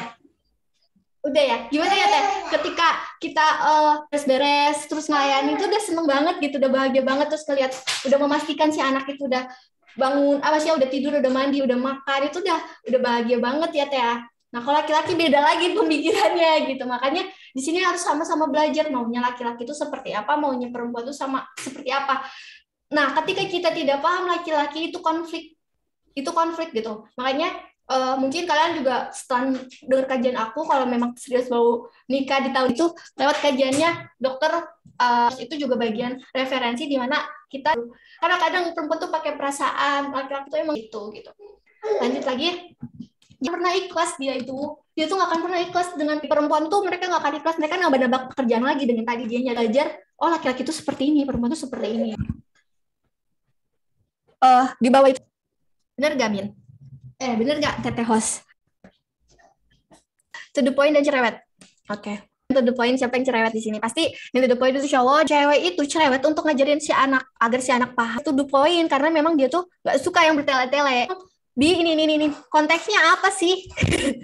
Udah ya? Gimana ya Teh? Ketika kita uh, beres-beres terus ngelayanin itu udah seneng banget gitu, udah bahagia banget terus ngeliat udah memastikan si anak itu udah bangun apa sih udah tidur udah mandi udah makan itu udah udah bahagia banget ya teh Nah, kalau laki-laki beda lagi pemikirannya gitu. Makanya di sini harus sama-sama belajar maunya laki-laki itu seperti apa, maunya perempuan itu sama seperti apa. Nah, ketika kita tidak paham laki-laki itu konflik itu konflik gitu. Makanya uh, mungkin kalian juga setelah dengar kajian aku kalau memang serius mau nikah di tahun itu lewat kajiannya dokter uh, itu juga bagian referensi di mana kita karena kadang perempuan tuh pakai perasaan laki-laki tuh emang itu gitu. Lanjut lagi dia pernah ikhlas dia itu. Dia tuh nggak akan pernah ikhlas dengan perempuan tuh mereka nggak akan ikhlas. Mereka nggak nambah pekerjaan lagi dengan tadi. Dia belajar oh laki-laki itu seperti ini perempuan itu seperti ini. Uh, di bawah itu. Bener gak Min? eh bener gak teteh host to the point dan cerewet. Oke. Okay. to the point siapa yang cerewet di sini? Pasti yang to the point itu cowok cewek itu cerewet untuk ngajarin si anak agar si anak paham. To the point karena memang dia tuh nggak suka yang bertele-tele Bi ini ini ini. Konteksnya apa sih?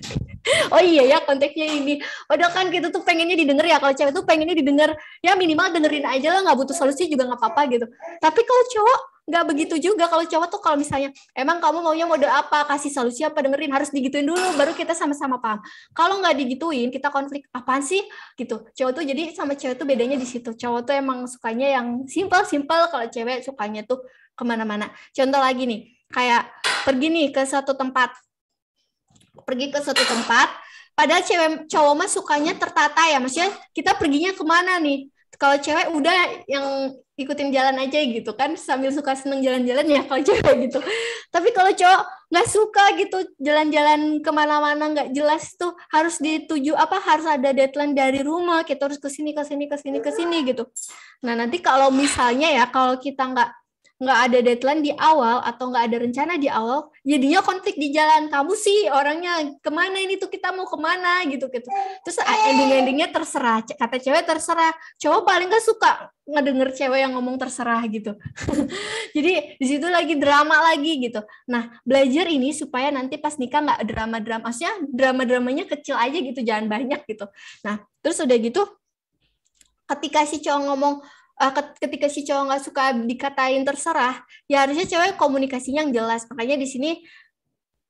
oh iya ya konteksnya ini. Padahal kan kita tuh pengennya didengar ya. Kalau cewek tuh pengennya didengar. Ya minimal dengerin aja lah. Nggak butuh solusi juga nggak apa-apa gitu. Tapi kalau cowok nggak begitu juga. Kalau cowok tuh kalau misalnya emang kamu maunya mode apa? Kasih solusi apa? Dengerin. Harus digituin dulu baru kita sama-sama paham. Kalau nggak digituin kita konflik apaan sih? Gitu. Cowok tuh jadi sama cewek tuh bedanya di situ. Cowok tuh emang sukanya yang simple simple kalau cewek sukanya tuh ke mana-mana. Contoh lagi nih. Kayak pergi nih ke satu tempat. Pergi ke satu tempat. Padahal cewek cowok mah sukanya tertata ya. Maksudnya kita perginya ke mana nih? Kalau cewek udah yang ikutin jalan aja gitu kan. Sambil suka seneng jalan-jalan ya kalau cewek gitu. Tapi kalau cowok nggak suka gitu jalan-jalan ke mana-mana nggak jelas tuh harus dituju apa harus ada deadline dari rumah. Kita harus ke sini ke sini ke sini ke sini gitu. Nah nanti kalau misalnya ya kalau kita nggak nggak ada deadline di awal atau nggak ada rencana di awal jadinya konflik di jalan. Kamu sih orangnya ke mana ini tuh? Kita mau ke mana? gitu gitu. Terus ending endingnya terserah. Kata cewek terserah. Cowok paling gak suka ngedenger cewek yang ngomong terserah gitu. Jadi di situ lagi drama lagi gitu. Nah belajar ini supaya nanti pas nikah nggak drama drama maksudnya drama dramanya kecil aja gitu jangan banyak gitu. Nah terus udah gitu ketika si cowok ngomong uh, ketika si cowok nggak suka dikatain terserah, ya harusnya cewek komunikasinya yang jelas. Makanya di sini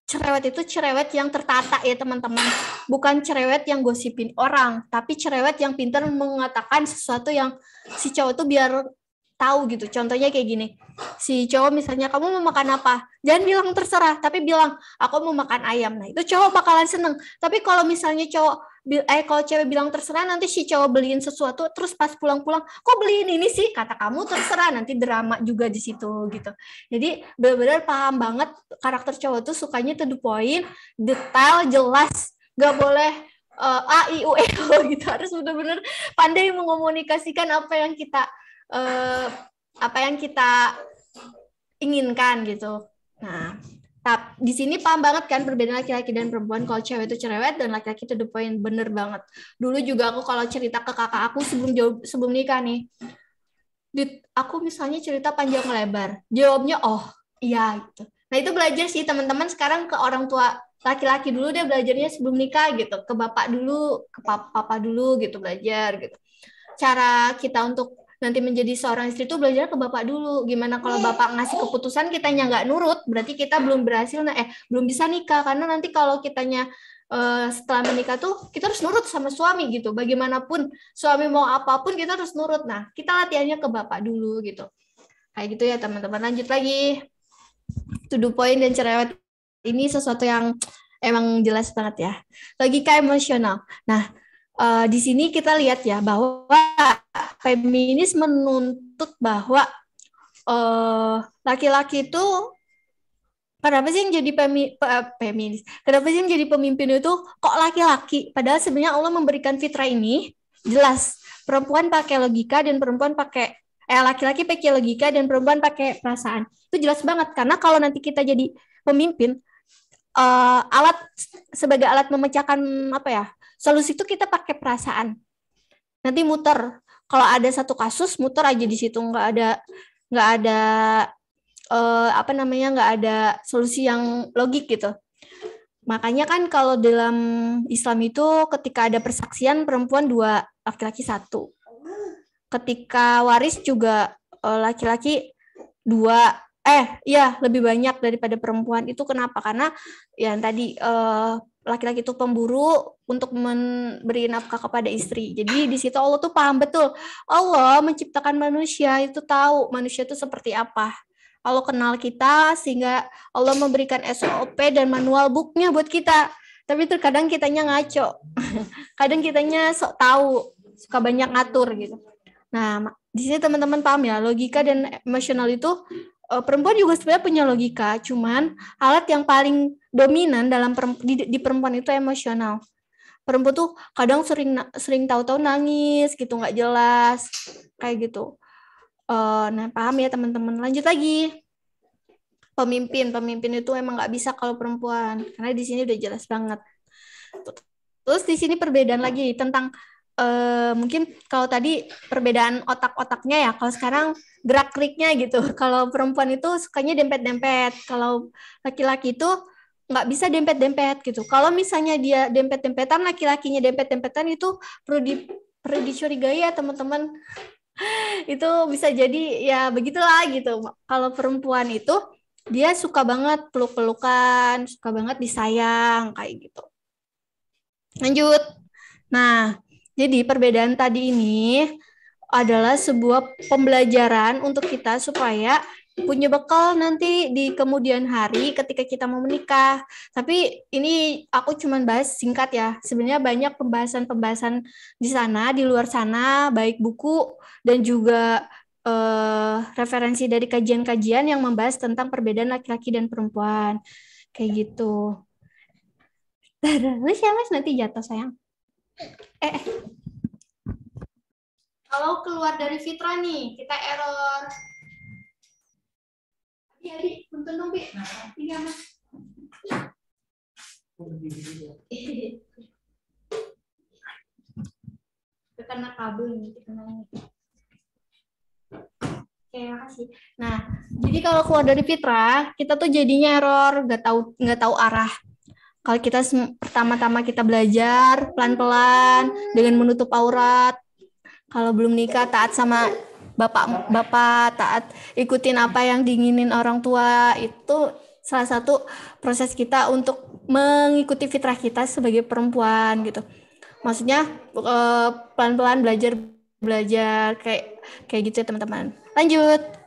cerewet itu cerewet yang tertata ya teman-teman. Bukan cerewet yang gosipin orang, tapi cerewet yang pintar mengatakan sesuatu yang si cowok itu biar tahu gitu. Contohnya kayak gini. Si cowok misalnya kamu mau makan apa? Jangan bilang terserah, tapi bilang aku mau makan ayam. Nah, itu cowok bakalan seneng. Tapi kalau misalnya cowok eh kalau cewek bilang terserah nanti si cowok beliin sesuatu terus pas pulang-pulang kok beliin ini sih? Kata kamu terserah nanti drama juga di situ gitu. Jadi benar-benar paham banget karakter cowok tuh sukanya to the point detail jelas gak boleh uh, a i u e o gitu. Harus benar-benar pandai mengomunikasikan apa yang kita uh, apa yang kita inginkan gitu. Nah tapi di sini paham banget kan perbedaan laki-laki dan perempuan kalau cewek itu cerewet dan laki-laki itu the point bener banget. Dulu juga aku kalau cerita ke kakak aku sebelum jawab, sebelum nikah nih, di, aku misalnya cerita panjang lebar, jawabnya oh iya gitu. Nah itu belajar sih teman-teman sekarang ke orang tua laki-laki dulu deh belajarnya sebelum nikah gitu, ke bapak dulu, ke papa, papa dulu gitu belajar gitu. Cara kita untuk nanti menjadi seorang istri itu belajar ke bapak dulu. Gimana kalau bapak ngasih keputusan kitanya nggak nurut berarti kita belum berhasil. Nah eh belum bisa nikah. Karena nanti kalau kitanya uh, setelah menikah tuh kita harus nurut sama suami gitu. Bagaimanapun suami mau apa pun kita harus nurut. Nah kita latihannya ke bapak dulu gitu. Kayak gitu ya teman-teman. Lanjut lagi. To point dan cerewet. Ini sesuatu yang emang jelas banget ya. Logika emosional. Nah uh, di sini kita lihat ya bahwa feminis menuntut bahwa uh, laki-laki itu kenapa sih yang jadi pemi, uh, feminis? Kenapa sih yang jadi pemimpin itu kok laki-laki? Padahal sebenarnya Allah memberikan fitrah ini jelas perempuan pakai logika dan perempuan pakai eh laki-laki pakai logika dan perempuan pakai perasaan. Itu jelas banget karena kalau nanti kita jadi pemimpin uh, alat sebagai alat memecahkan apa ya? Solusi itu kita pakai perasaan. Nanti muter. Kalau ada satu kasus, muter aja di situ. Nggak ada nggak ada uh, apa namanya nggak ada solusi yang logik gitu. Makanya kan kalau dalam Islam itu ketika ada persaksian perempuan dua, laki-laki satu. Ketika waris juga eh, laki-laki dua, eh ya lebih banyak daripada perempuan. Itu kenapa? Karena yang tadi uh, laki-laki itu pemburu untuk memberi nafkah kepada istri. Jadi di situ Allah tuh paham betul. Allah menciptakan manusia itu tahu manusia itu seperti apa. Allah kenal kita sehingga Allah memberikan SOP dan manual booknya buat kita. Tapi terkadang kitanya ngaco. Kadang kitanya sok tahu, suka banyak ngatur gitu. Nah, di sini teman-teman paham ya, logika dan emosional itu uh, perempuan juga sebenarnya punya logika, cuman alat yang paling dominan dalam di, di perempuan itu emosional. Perempuan tuh kadang sering sering tahu-tahu nangis gitu nggak jelas kayak gitu. Uh, nah paham ya teman-teman. Lanjut lagi. Pemimpin, pemimpin itu emang nggak bisa kalau perempuan karena di sini udah jelas banget. Terus di sini perbedaan lagi tentang uh, mungkin kalau tadi perbedaan otak-otaknya ya, kalau sekarang gerak kliknya gitu. Kalau perempuan itu sukanya dempet-dempet, kalau laki-laki itu nggak bisa dempet-dempet gitu. Kalau misalnya dia dempet-dempetan, laki-lakinya dempet-dempetan itu perlu di perlu dicurigai ya teman-teman. itu bisa jadi ya begitulah gitu. Kalau perempuan itu dia suka banget peluk-pelukan, suka banget disayang kayak gitu. Lanjut. Nah, jadi perbedaan tadi ini adalah sebuah pembelajaran untuk kita supaya punya bekal nanti di kemudian hari ketika kita mau menikah. Tapi ini aku cuma bahas singkat ya. Sebenarnya banyak pembahasan-pembahasan di sana, di luar sana, baik buku dan juga eh, referensi dari kajian-kajian yang membahas tentang perbedaan laki-laki dan perempuan. Kayak gitu. Terus ya mas nanti jatuh sayang. Eh, kalau keluar dari fitrah nih, kita error. Abi, Abi, punten dong, Bi. Iya, Mas. Kena kabel ini, kena. Oke, makasih. Nah, jadi kalau keluar dari fitrah, kita tuh jadinya error, nggak tahu nggak tahu arah kalau kita pertama-tama kita belajar pelan-pelan dengan menutup aurat kalau belum nikah taat sama bapak bapak taat ikutin apa yang diinginin orang tua. Itu salah satu proses kita untuk mengikuti fitrah kita sebagai perempuan gitu. Maksudnya eh, pelan-pelan belajar belajar kayak kayak gitu ya teman-teman. Lanjut.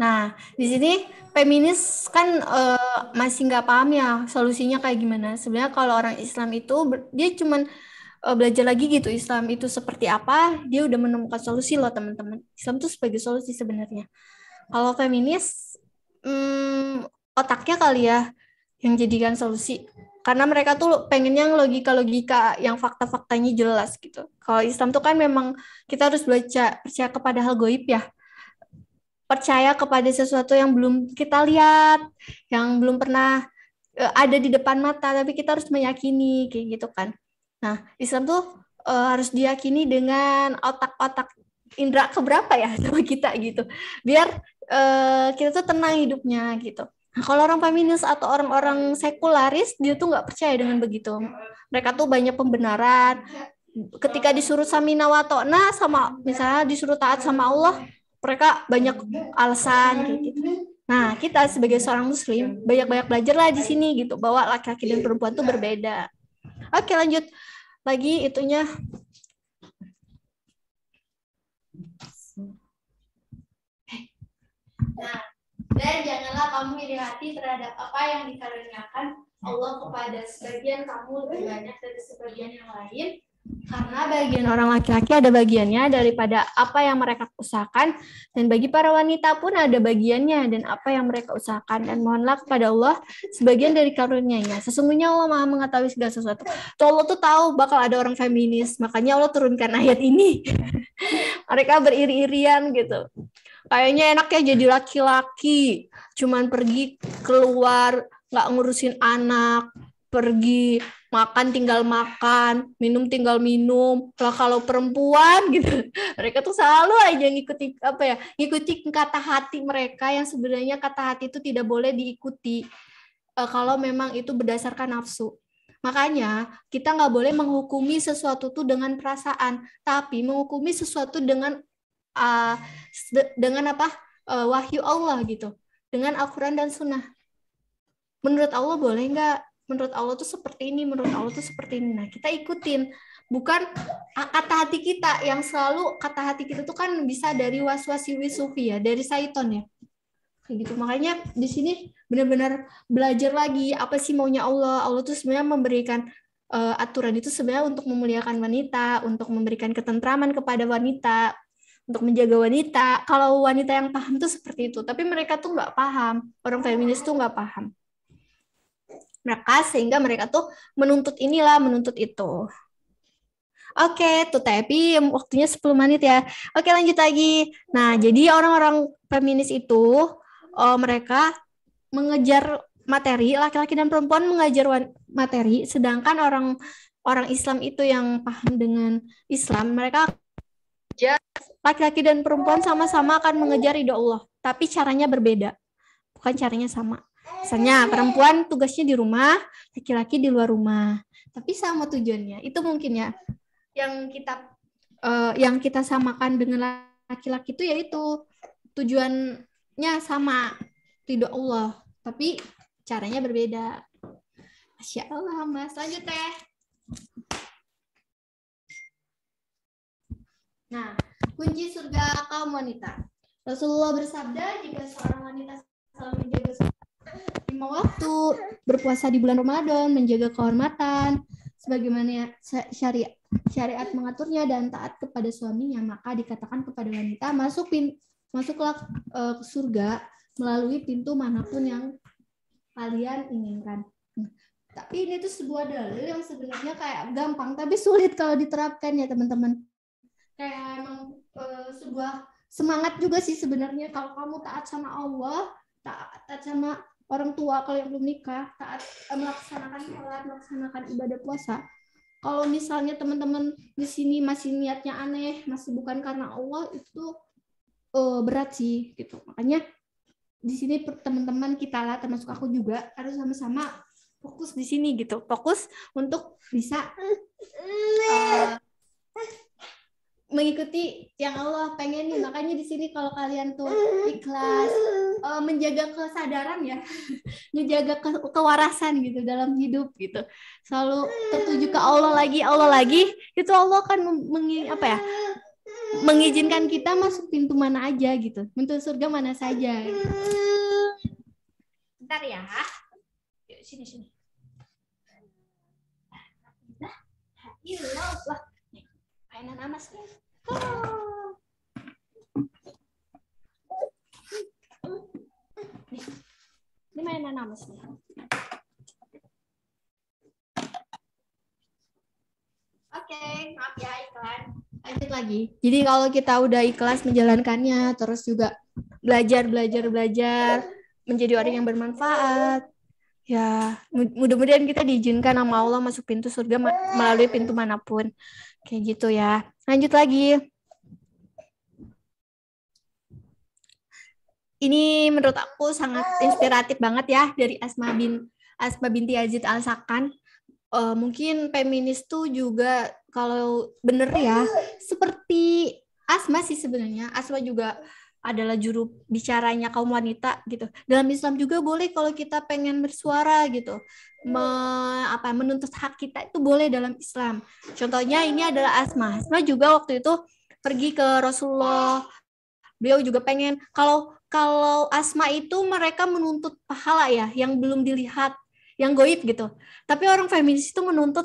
Nah, di sini feminis kan uh, masih nggak paham ya solusinya kayak gimana. Sebenarnya kalau orang Islam itu dia cuman uh, belajar lagi gitu Islam itu seperti apa, dia udah menemukan solusi loh teman-teman. Islam itu sebagai solusi sebenarnya. Kalau feminis, hmm, otaknya kali ya yang jadikan solusi. Karena mereka tuh pengen yang logika-logika yang fakta-faktanya jelas gitu. Kalau Islam tuh kan memang kita harus baca percaya kepada hal goib ya percaya kepada sesuatu yang belum kita lihat, yang belum pernah uh, ada di depan mata, tapi kita harus meyakini kayak gitu kan. Nah, Islam tuh uh, harus diyakini dengan otak-otak indera keberapa ya sama kita gitu. Biar uh, kita tuh tenang hidupnya gitu. Nah, kalau orang feminis atau orang-orang sekularis, dia tuh nggak percaya dengan begitu. Mereka tuh banyak pembenaran. Ketika disuruh samina watona sama misalnya disuruh taat sama Allah, mereka banyak alasan gitu. Nah, kita sebagai seorang muslim banyak-banyak belajarlah di sini gitu bahwa laki-laki dan perempuan itu berbeda. Oke, lanjut. Lagi itunya Nah, dan janganlah kamu iri hati terhadap apa yang dikaruniakan Allah kepada sebagian kamu lebih banyak dari sebagian yang lain karena bagian orang laki-laki ada bagiannya daripada apa yang mereka usahakan dan bagi para wanita pun ada bagiannya dan apa yang mereka usahakan dan mohonlah kepada Allah sebagian dari karunia-Nya. Sesungguhnya Allah Maha mengetahui segala sesuatu. Tuh Allah tuh tahu bakal ada orang feminis, makanya Allah turunkan ayat ini. mereka beriri-irian gitu. Kayaknya enaknya jadi laki-laki, cuman pergi keluar nggak ngurusin anak, pergi makan tinggal makan, minum tinggal minum. Lah kalau perempuan gitu, mereka tuh selalu aja ngikuti apa ya, ngikuti kata hati mereka yang sebenarnya kata hati itu tidak boleh diikuti uh, kalau memang itu berdasarkan nafsu. Makanya kita nggak boleh menghukumi sesuatu tuh dengan perasaan, tapi menghukumi sesuatu dengan uh, dengan apa uh, wahyu Allah gitu, dengan Al-Quran dan Sunnah. Menurut Allah boleh nggak menurut Allah tuh seperti ini, menurut Allah tuh seperti ini. Nah, kita ikutin. Bukan kata hati kita yang selalu kata hati kita tuh kan bisa dari waswasi wisufi ya, dari saiton ya. Kayak gitu. Makanya di sini benar-benar belajar lagi apa sih maunya Allah. Allah tuh sebenarnya memberikan uh, aturan itu sebenarnya untuk memuliakan wanita, untuk memberikan ketentraman kepada wanita, untuk menjaga wanita. Kalau wanita yang paham tuh seperti itu, tapi mereka tuh nggak paham. Orang feminis tuh nggak paham mereka sehingga mereka tuh menuntut inilah menuntut itu Oke, tuh tapi waktunya 10 menit ya. Oke, lanjut lagi. Nah, jadi orang-orang feminis itu oh, mereka mengejar materi, laki-laki dan perempuan mengajar materi, sedangkan orang orang Islam itu yang paham dengan Islam, mereka laki-laki dan perempuan sama-sama akan mengejar ridho Allah, tapi caranya berbeda. Bukan caranya sama. Misalnya perempuan tugasnya di rumah, laki-laki di luar rumah. Tapi sama tujuannya. Itu mungkin ya yang kita uh, yang kita samakan dengan laki-laki itu yaitu tujuannya sama tidak Allah, tapi caranya berbeda. Masya Allah, Mas. Lanjut teh. Nah, kunci surga kaum wanita. Rasulullah bersabda, jika seorang wanita selalu menjaga lima waktu, berpuasa di bulan Ramadan, menjaga kehormatan, sebagaimana syariat syariat mengaturnya dan taat kepada suaminya, maka dikatakan kepada wanita masuk pin, masuklah uh, ke surga melalui pintu mana pun yang kalian inginkan. Tapi ini tuh sebuah dalil yang sebenarnya kayak gampang, tapi sulit kalau diterapkan ya teman-teman. Kayak emang uh, sebuah semangat juga sih sebenarnya kalau kamu taat sama Allah, taat sama orang tua kalau yang belum nikah taat eh, melaksanakan sholat melaksanakan ibadah puasa kalau misalnya teman-teman di sini masih niatnya aneh masih bukan karena Allah itu uh, berat sih gitu. Makanya di sini teman-teman kita lah termasuk aku juga harus sama-sama fokus di sini gitu. Fokus untuk bisa uh, mengikuti yang Allah pengen nih makanya di sini kalau kalian tuh ikhlas uh, menjaga kesadaran ya. Menjaga ke kewarasan gitu dalam hidup gitu. Selalu tertuju ke Allah lagi Allah lagi. Itu Allah kan meng apa ya? Mengizinkan kita masuk pintu mana aja gitu. Pintu surga mana saja. Gitu. Bentar ya. Yuk, sini sini. Nah, wah mainan amas nih. Nih, ini mainan nih. Oke, maaf ya iklan. Lanjut lagi. Jadi kalau kita udah ikhlas menjalankannya, terus juga belajar, belajar, belajar, menjadi orang yang bermanfaat. Ya, mudah-mudahan kita diizinkan sama Allah masuk pintu surga melalui pintu mana pun. Kayak gitu ya. Lanjut lagi. Ini menurut aku sangat inspiratif banget ya dari Asma bin Asma binti Yazid Al Sakan. Uh, mungkin feminis tuh juga kalau bener ya seperti Asma sih sebenarnya. Asma juga adalah juru bicaranya kaum wanita gitu. Dalam Islam juga boleh kalau kita pengen bersuara gitu. Me, apa menuntut hak kita itu boleh dalam Islam. Contohnya ini adalah Asma. Asma juga waktu itu pergi ke Rasulullah. Beliau juga pengen kalau kalau Asma itu mereka menuntut pahala ya yang belum dilihat, yang goib gitu. Tapi orang feminis itu menuntut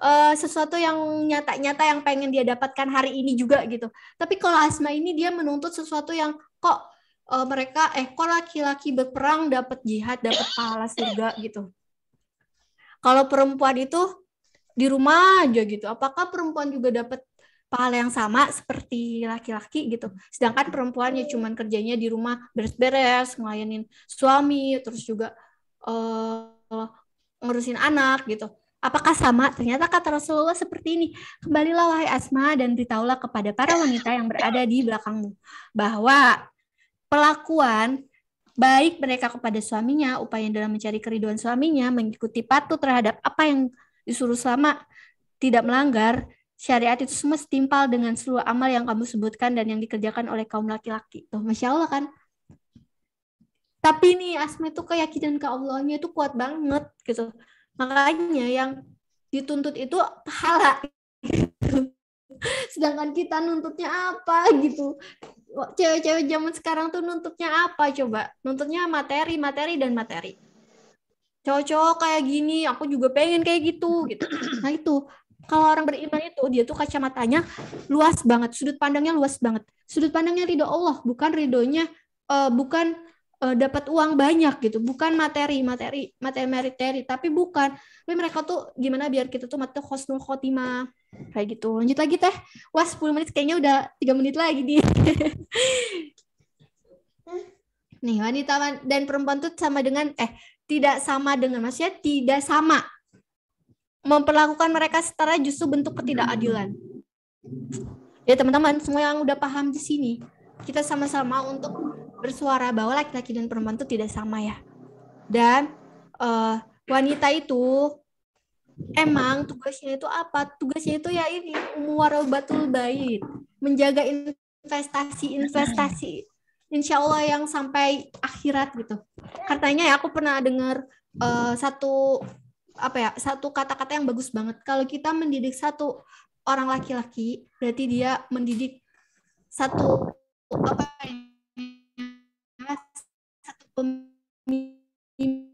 uh, sesuatu yang nyata-nyata yang pengen dia dapatkan hari ini juga gitu. Tapi kalau Asma ini dia menuntut sesuatu yang kok uh, mereka eh kok laki-laki berperang dapat jihad, dapat pahala surga gitu. Kalau perempuan itu di rumah aja gitu. Apakah perempuan juga dapat pahala yang sama seperti laki-laki gitu. Sedangkan perempuannya cuman kerjanya di rumah beres-beres, ngelayanin suami, terus juga uh, ngurusin anak gitu. Apakah sama? Ternyata kata Rasulullah seperti ini. Kembalilah wahai Asma dan beritahulah kepada para wanita yang berada di belakangmu bahwa pelakuan baik mereka kepada suaminya, upaya dalam mencari keriduan suaminya, mengikuti patuh terhadap apa yang disuruh selama tidak melanggar, syariat itu semua setimpal dengan seluruh amal yang kamu sebutkan dan yang dikerjakan oleh kaum laki-laki. Tuh, Masya Allah kan. Tapi nih Asma itu keyakinan ke Allahnya itu kuat banget gitu Makanya yang dituntut itu pahala. Sedangkan kita nuntutnya apa gitu. Cewek-cewek zaman sekarang tuh nuntutnya apa coba? Nuntutnya materi, materi dan materi. Cowok-cowok kayak gini, aku juga pengen kayak gitu gitu. Nah itu kalau orang beriman itu dia tuh kacamatanya luas banget, sudut pandangnya luas banget. Sudut pandangnya ridho Allah, bukan ridhonya uh, bukan uh, dapat uang banyak gitu. Bukan materi materi materi materi tapi bukan. Tapi mereka tuh gimana biar kita tuh mati khosnul khotimah. Kayak gitu. Lanjut lagi teh. Wah 10 menit kayaknya udah tiga menit lagi nih. Nih wanita dan perempuan tuh sama dengan eh tidak sama dengan maksudnya tidak sama. Memperlakukan mereka setara justru bentuk ketidakadilan. Ya teman-teman semua yang udah paham di sini kita sama-sama untuk bersuara bahwa laki-laki dan perempuan itu tidak sama ya. Dan uh, wanita itu emang tugasnya itu apa? Tugasnya itu ya ini umuwarabatul bait, menjaga investasi-investasi insya Allah yang sampai akhirat gitu. Katanya ya aku pernah dengar uh, satu apa ya satu kata-kata yang bagus banget. Kalau kita mendidik satu orang laki-laki, berarti dia mendidik satu apa satu pemimpin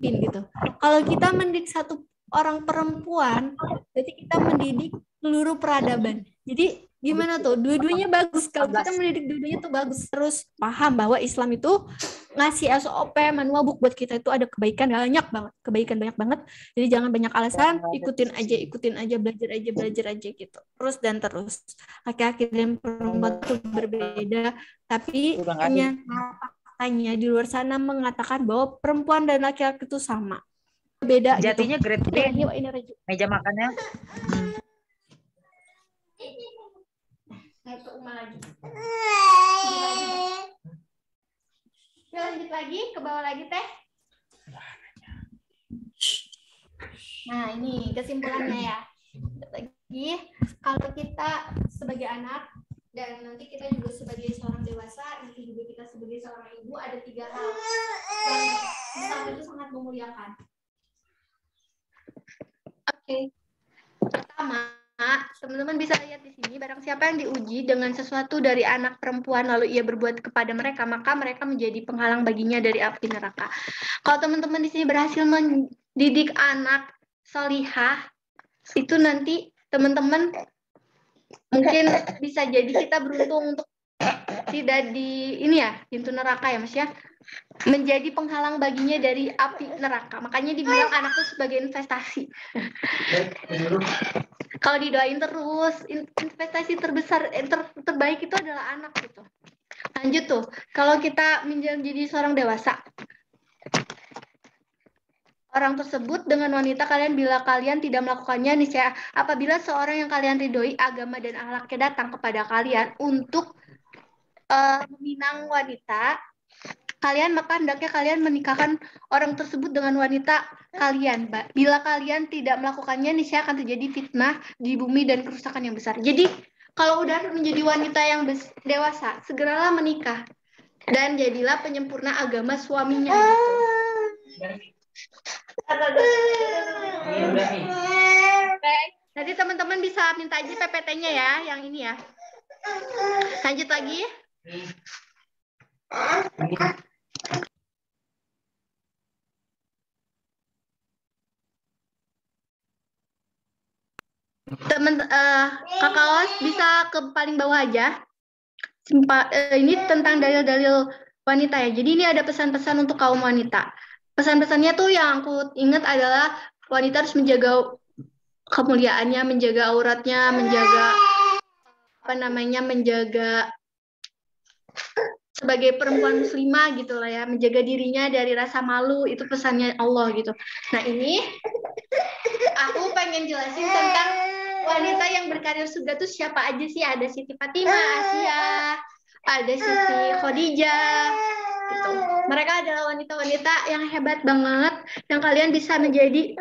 gitu. Kalau kita mendidik satu orang perempuan, berarti kita mendidik seluruh peradaban. Jadi gimana tuh? Dua-duanya bagus. Kalau kita mendidik dua-duanya tuh bagus. Terus paham bahwa Islam itu ngasih SOP manual book buat kita itu ada kebaikan banyak banget kebaikan banyak banget. Jadi jangan banyak alasan ikutin aja ikutin aja belajar aja belajar aja gitu. Terus dan terus. Laki-laki dan perempuan itu berbeda tapi faktanya di luar sana mengatakan bahwa perempuan dan laki-laki itu sama beda gitu. jatinya gitu. grade B meja makannya hmm lanjut lagi ke bawah lagi teh. Nah, ini kesimpulannya ya. Lagi, kalau kita sebagai anak dan nanti kita juga sebagai seorang dewasa, nanti juga kita sebagai seorang ibu ada tiga hal yang Islam itu sangat memuliakan. Oke. Pertama, teman-teman bisa lihat di sini barang siapa yang diuji dengan sesuatu dari anak perempuan lalu ia berbuat kepada mereka, maka mereka menjadi penghalang baginya dari api neraka. Kalau teman-teman di sini berhasil mendidik anak solihah, itu nanti teman-teman mungkin bisa jadi kita beruntung untuk tidak di ini ya pintu neraka ya mas ya. Menjadi penghalang baginya dari api neraka. Makanya dibilang anak itu sebagai investasi. Kalau didoain terus in- investasi terbesar eh, ter- terbaik itu adalah anak gitu. Lanjut tuh. Kalau kita menjadi seorang dewasa orang tersebut dengan wanita kalian bila kalian tidak melakukannya niscaya apabila seorang yang kalian ridhoi agama dan akhlaknya datang kepada kalian untuk eh, meminang wanita kalian maka hendaknya kalian menikahkan orang tersebut dengan wanita kalian bila kalian tidak melakukannya niscaya akan terjadi fitnah di bumi dan kerusakan yang besar. Jadi kalau udah menjadi wanita yang dewasa segeralah menikah dan jadilah penyempurna agama suaminya gitu. Oke, nanti teman-teman bisa minta aja PPT-nya ya, yang ini ya. Lanjut lagi. Teman eh kakak bisa ke paling bawah aja. Sempa- eh, ini tentang dalil-dalil wanita ya. Jadi ini ada pesan-pesan untuk kaum wanita. Pesan-pesannya tuh yang aku ingat adalah wanita harus menjaga kemuliaannya, menjaga auratnya, menjaga apa namanya, menjaga sebagai perempuan muslimah gitu lah ya, menjaga dirinya dari rasa malu itu pesannya Allah gitu. Nah ini aku pengen jelasin tentang wanita yang berkarir surga tuh siapa aja sih? Ada Siti Fatimah, Asia, ada Siti Khadijah, gitu. Mereka adalah wanita-wanita yang hebat banget, yang kalian bisa menjadi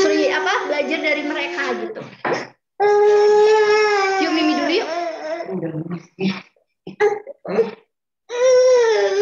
suri apa belajar dari mereka gitu. Yuk Mimi dulu yuk.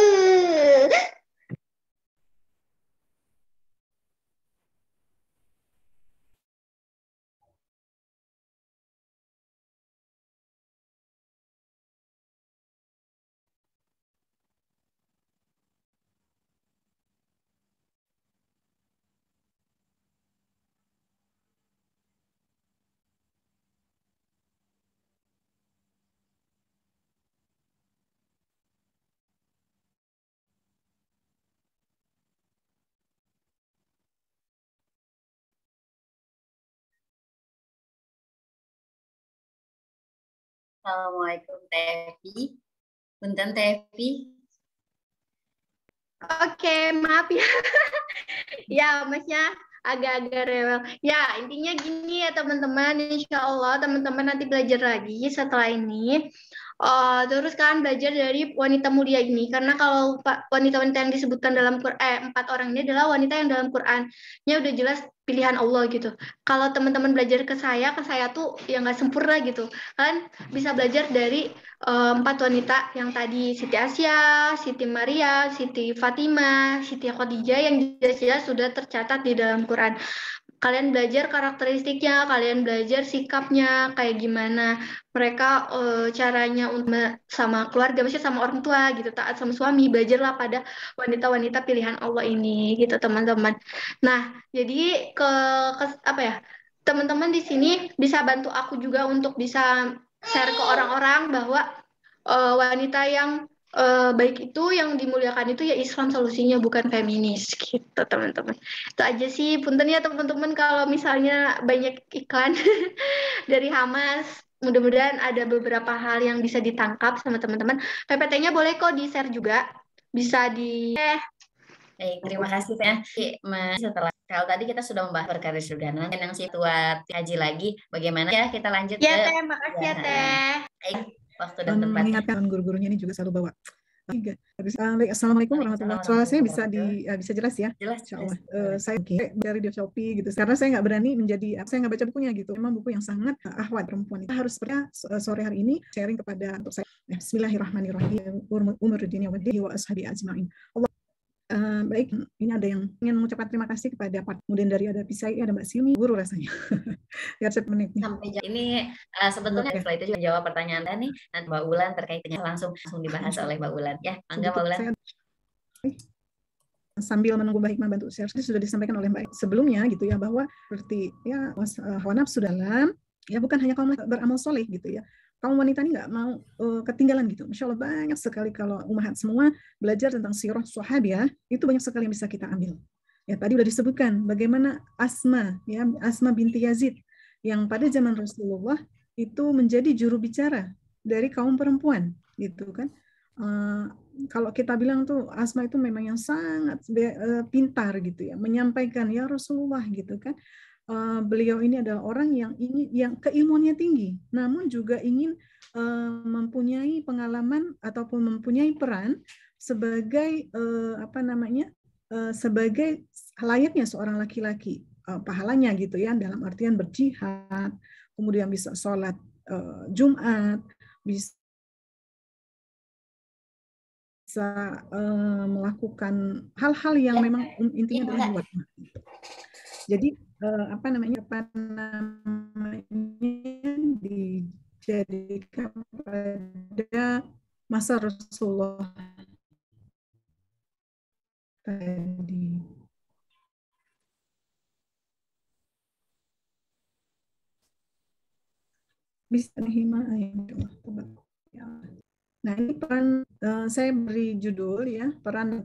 Assalamualaikum Tevi. Punten Tevi. Oke, maaf ya. ya, masnya agak-agak rewel. Ya, intinya gini ya teman-teman. Insya Allah teman-teman nanti belajar lagi setelah ini. Eh, terus kalian belajar dari wanita mulia ini. Karena kalau wanita-wanita yang disebutkan dalam Quran, eh, empat orang ini adalah wanita yang dalam Qurannya udah jelas pilihan Allah gitu. Kalau teman-teman belajar ke saya, ke saya tuh ya nggak sempurna gitu. Kalian bisa belajar dari eh, empat wanita yang tadi Siti Asia, Siti Maria, Siti Fatimah, Siti Khadijah yang jelas-jelas sudah tercatat di dalam Quran. Kalian belajar karakteristiknya, kalian belajar sikapnya kayak gimana mereka eh, caranya untuk sama keluarga, maksudnya sama orang tua gitu, taat sama suami, belajarlah pada wanita-wanita pilihan Allah ini gitu teman-teman. Nah, jadi ke, ke- apa ya? Teman-teman di sini bisa bantu aku juga untuk bisa share ke orang-orang bahwa eh, wanita yang eh, baik itu yang dimuliakan itu ya Islam solusinya bukan feminis gitu teman-teman. Itu aja sih. Punten ya teman-teman kalau misalnya banyak iklan dari Hamas. Mudah-mudahan ada beberapa hal yang bisa ditangkap sama teman-teman. PPT-nya boleh kok di-share juga. Bisa di eh Baik, terima kasih. Mas, setelah kalau tadi kita sudah membahas perkara surga, nanti yang sih buat kaji lagi bagaimana ya kita lanjut ya ke Teh, makasih ya Teh. Waktu dan tempat. mengingatkan guru-gurunya ini juga selalu bawa tiga. Uh, Assalamualaikum warahmatullahi wabarakatuh. Suara saya bisa di uh, bisa jelas ya? Jelas, Insya jelas. Allah. Eh, saya okay, dari di Shopee gitu. Karena saya nggak berani menjadi, saya nggak baca bukunya gitu. Memang buku yang sangat uh, ahwat perempuan. Kita harus uh, sore hari ini sharing kepada untuk saya. Ya, Bismillahirrahmanirrahim. Umur dunia wa wa ashabi ajma'in. Allah Uh, baik, ini ada yang ingin mengucapkan terima kasih kepada Pak. Kemudian dari ada Pisai, ada Mbak Silmi, guru rasanya. Biar saya. Sampai ini uh, sebetulnya Oke. setelah itu juga jawab pertanyaan Anda nih, nanti Mbak Ulan terkait dengan langsung langsung dibahas oleh Mbak Ulan ya. Mangga Mbak Ulan. Saya- sambil menunggu Mbak Hikmah bantu share, sudah disampaikan oleh Mbak sebelumnya gitu ya bahwa seperti ya was- eh, hawa nafsu dalam ya bukan hanya kaum beramal soleh gitu ya kaum wanita ini nggak mau eh, ketinggalan gitu. Masya Allah banyak sekali kalau umahat semua belajar tentang sirah sahabiah itu banyak sekali yang bisa kita ambil. Ya tadi udah disebutkan bagaimana Asma ya Asma binti Yazid yang pada zaman Rasulullah itu menjadi juru bicara dari kaum perempuan gitu kan. Eh, kalau kita bilang tuh Asma itu memang yang sangat eh, pintar gitu ya menyampaikan ya Rasulullah gitu kan Eh, beliau ini adalah orang yang ingin yang keilmuannya tinggi namun juga ingin eh, mempunyai pengalaman ataupun mempunyai peran sebagai eh, apa namanya eh, sebagai layaknya seorang laki-laki eh, pahalanya gitu ya dalam artian berjihad kemudian bisa sholat eh, Jumat bisa bisa melakukan hal-hal yang Ya, memang intinya iya, adalah Mbak. buat jadi eh, apa namanya apa namanya dijadikan pada masa Rasulullah tadi. Ya. Nah ini peran eh, saya beri judul ya peran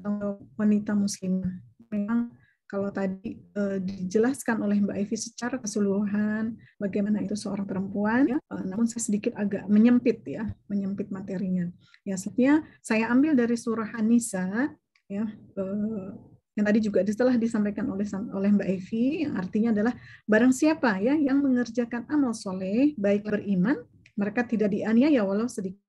wanita muslimah. Memang kalau tadi eh, dijelaskan oleh Mbak Evi secara keseluruhan bagaimana itu seorang perempuan, ya, eh, namun saya sedikit agak menyempit ya, menyempit materinya. Ya, sebenarnya saya ambil dari surah An-Nisa ya eh, yang tadi juga setelah disampaikan oleh oleh Mbak Evi, yang artinya adalah barang siapa ya yang mengerjakan amal soleh, baik beriman, mereka tidak dianiaya walau sedikit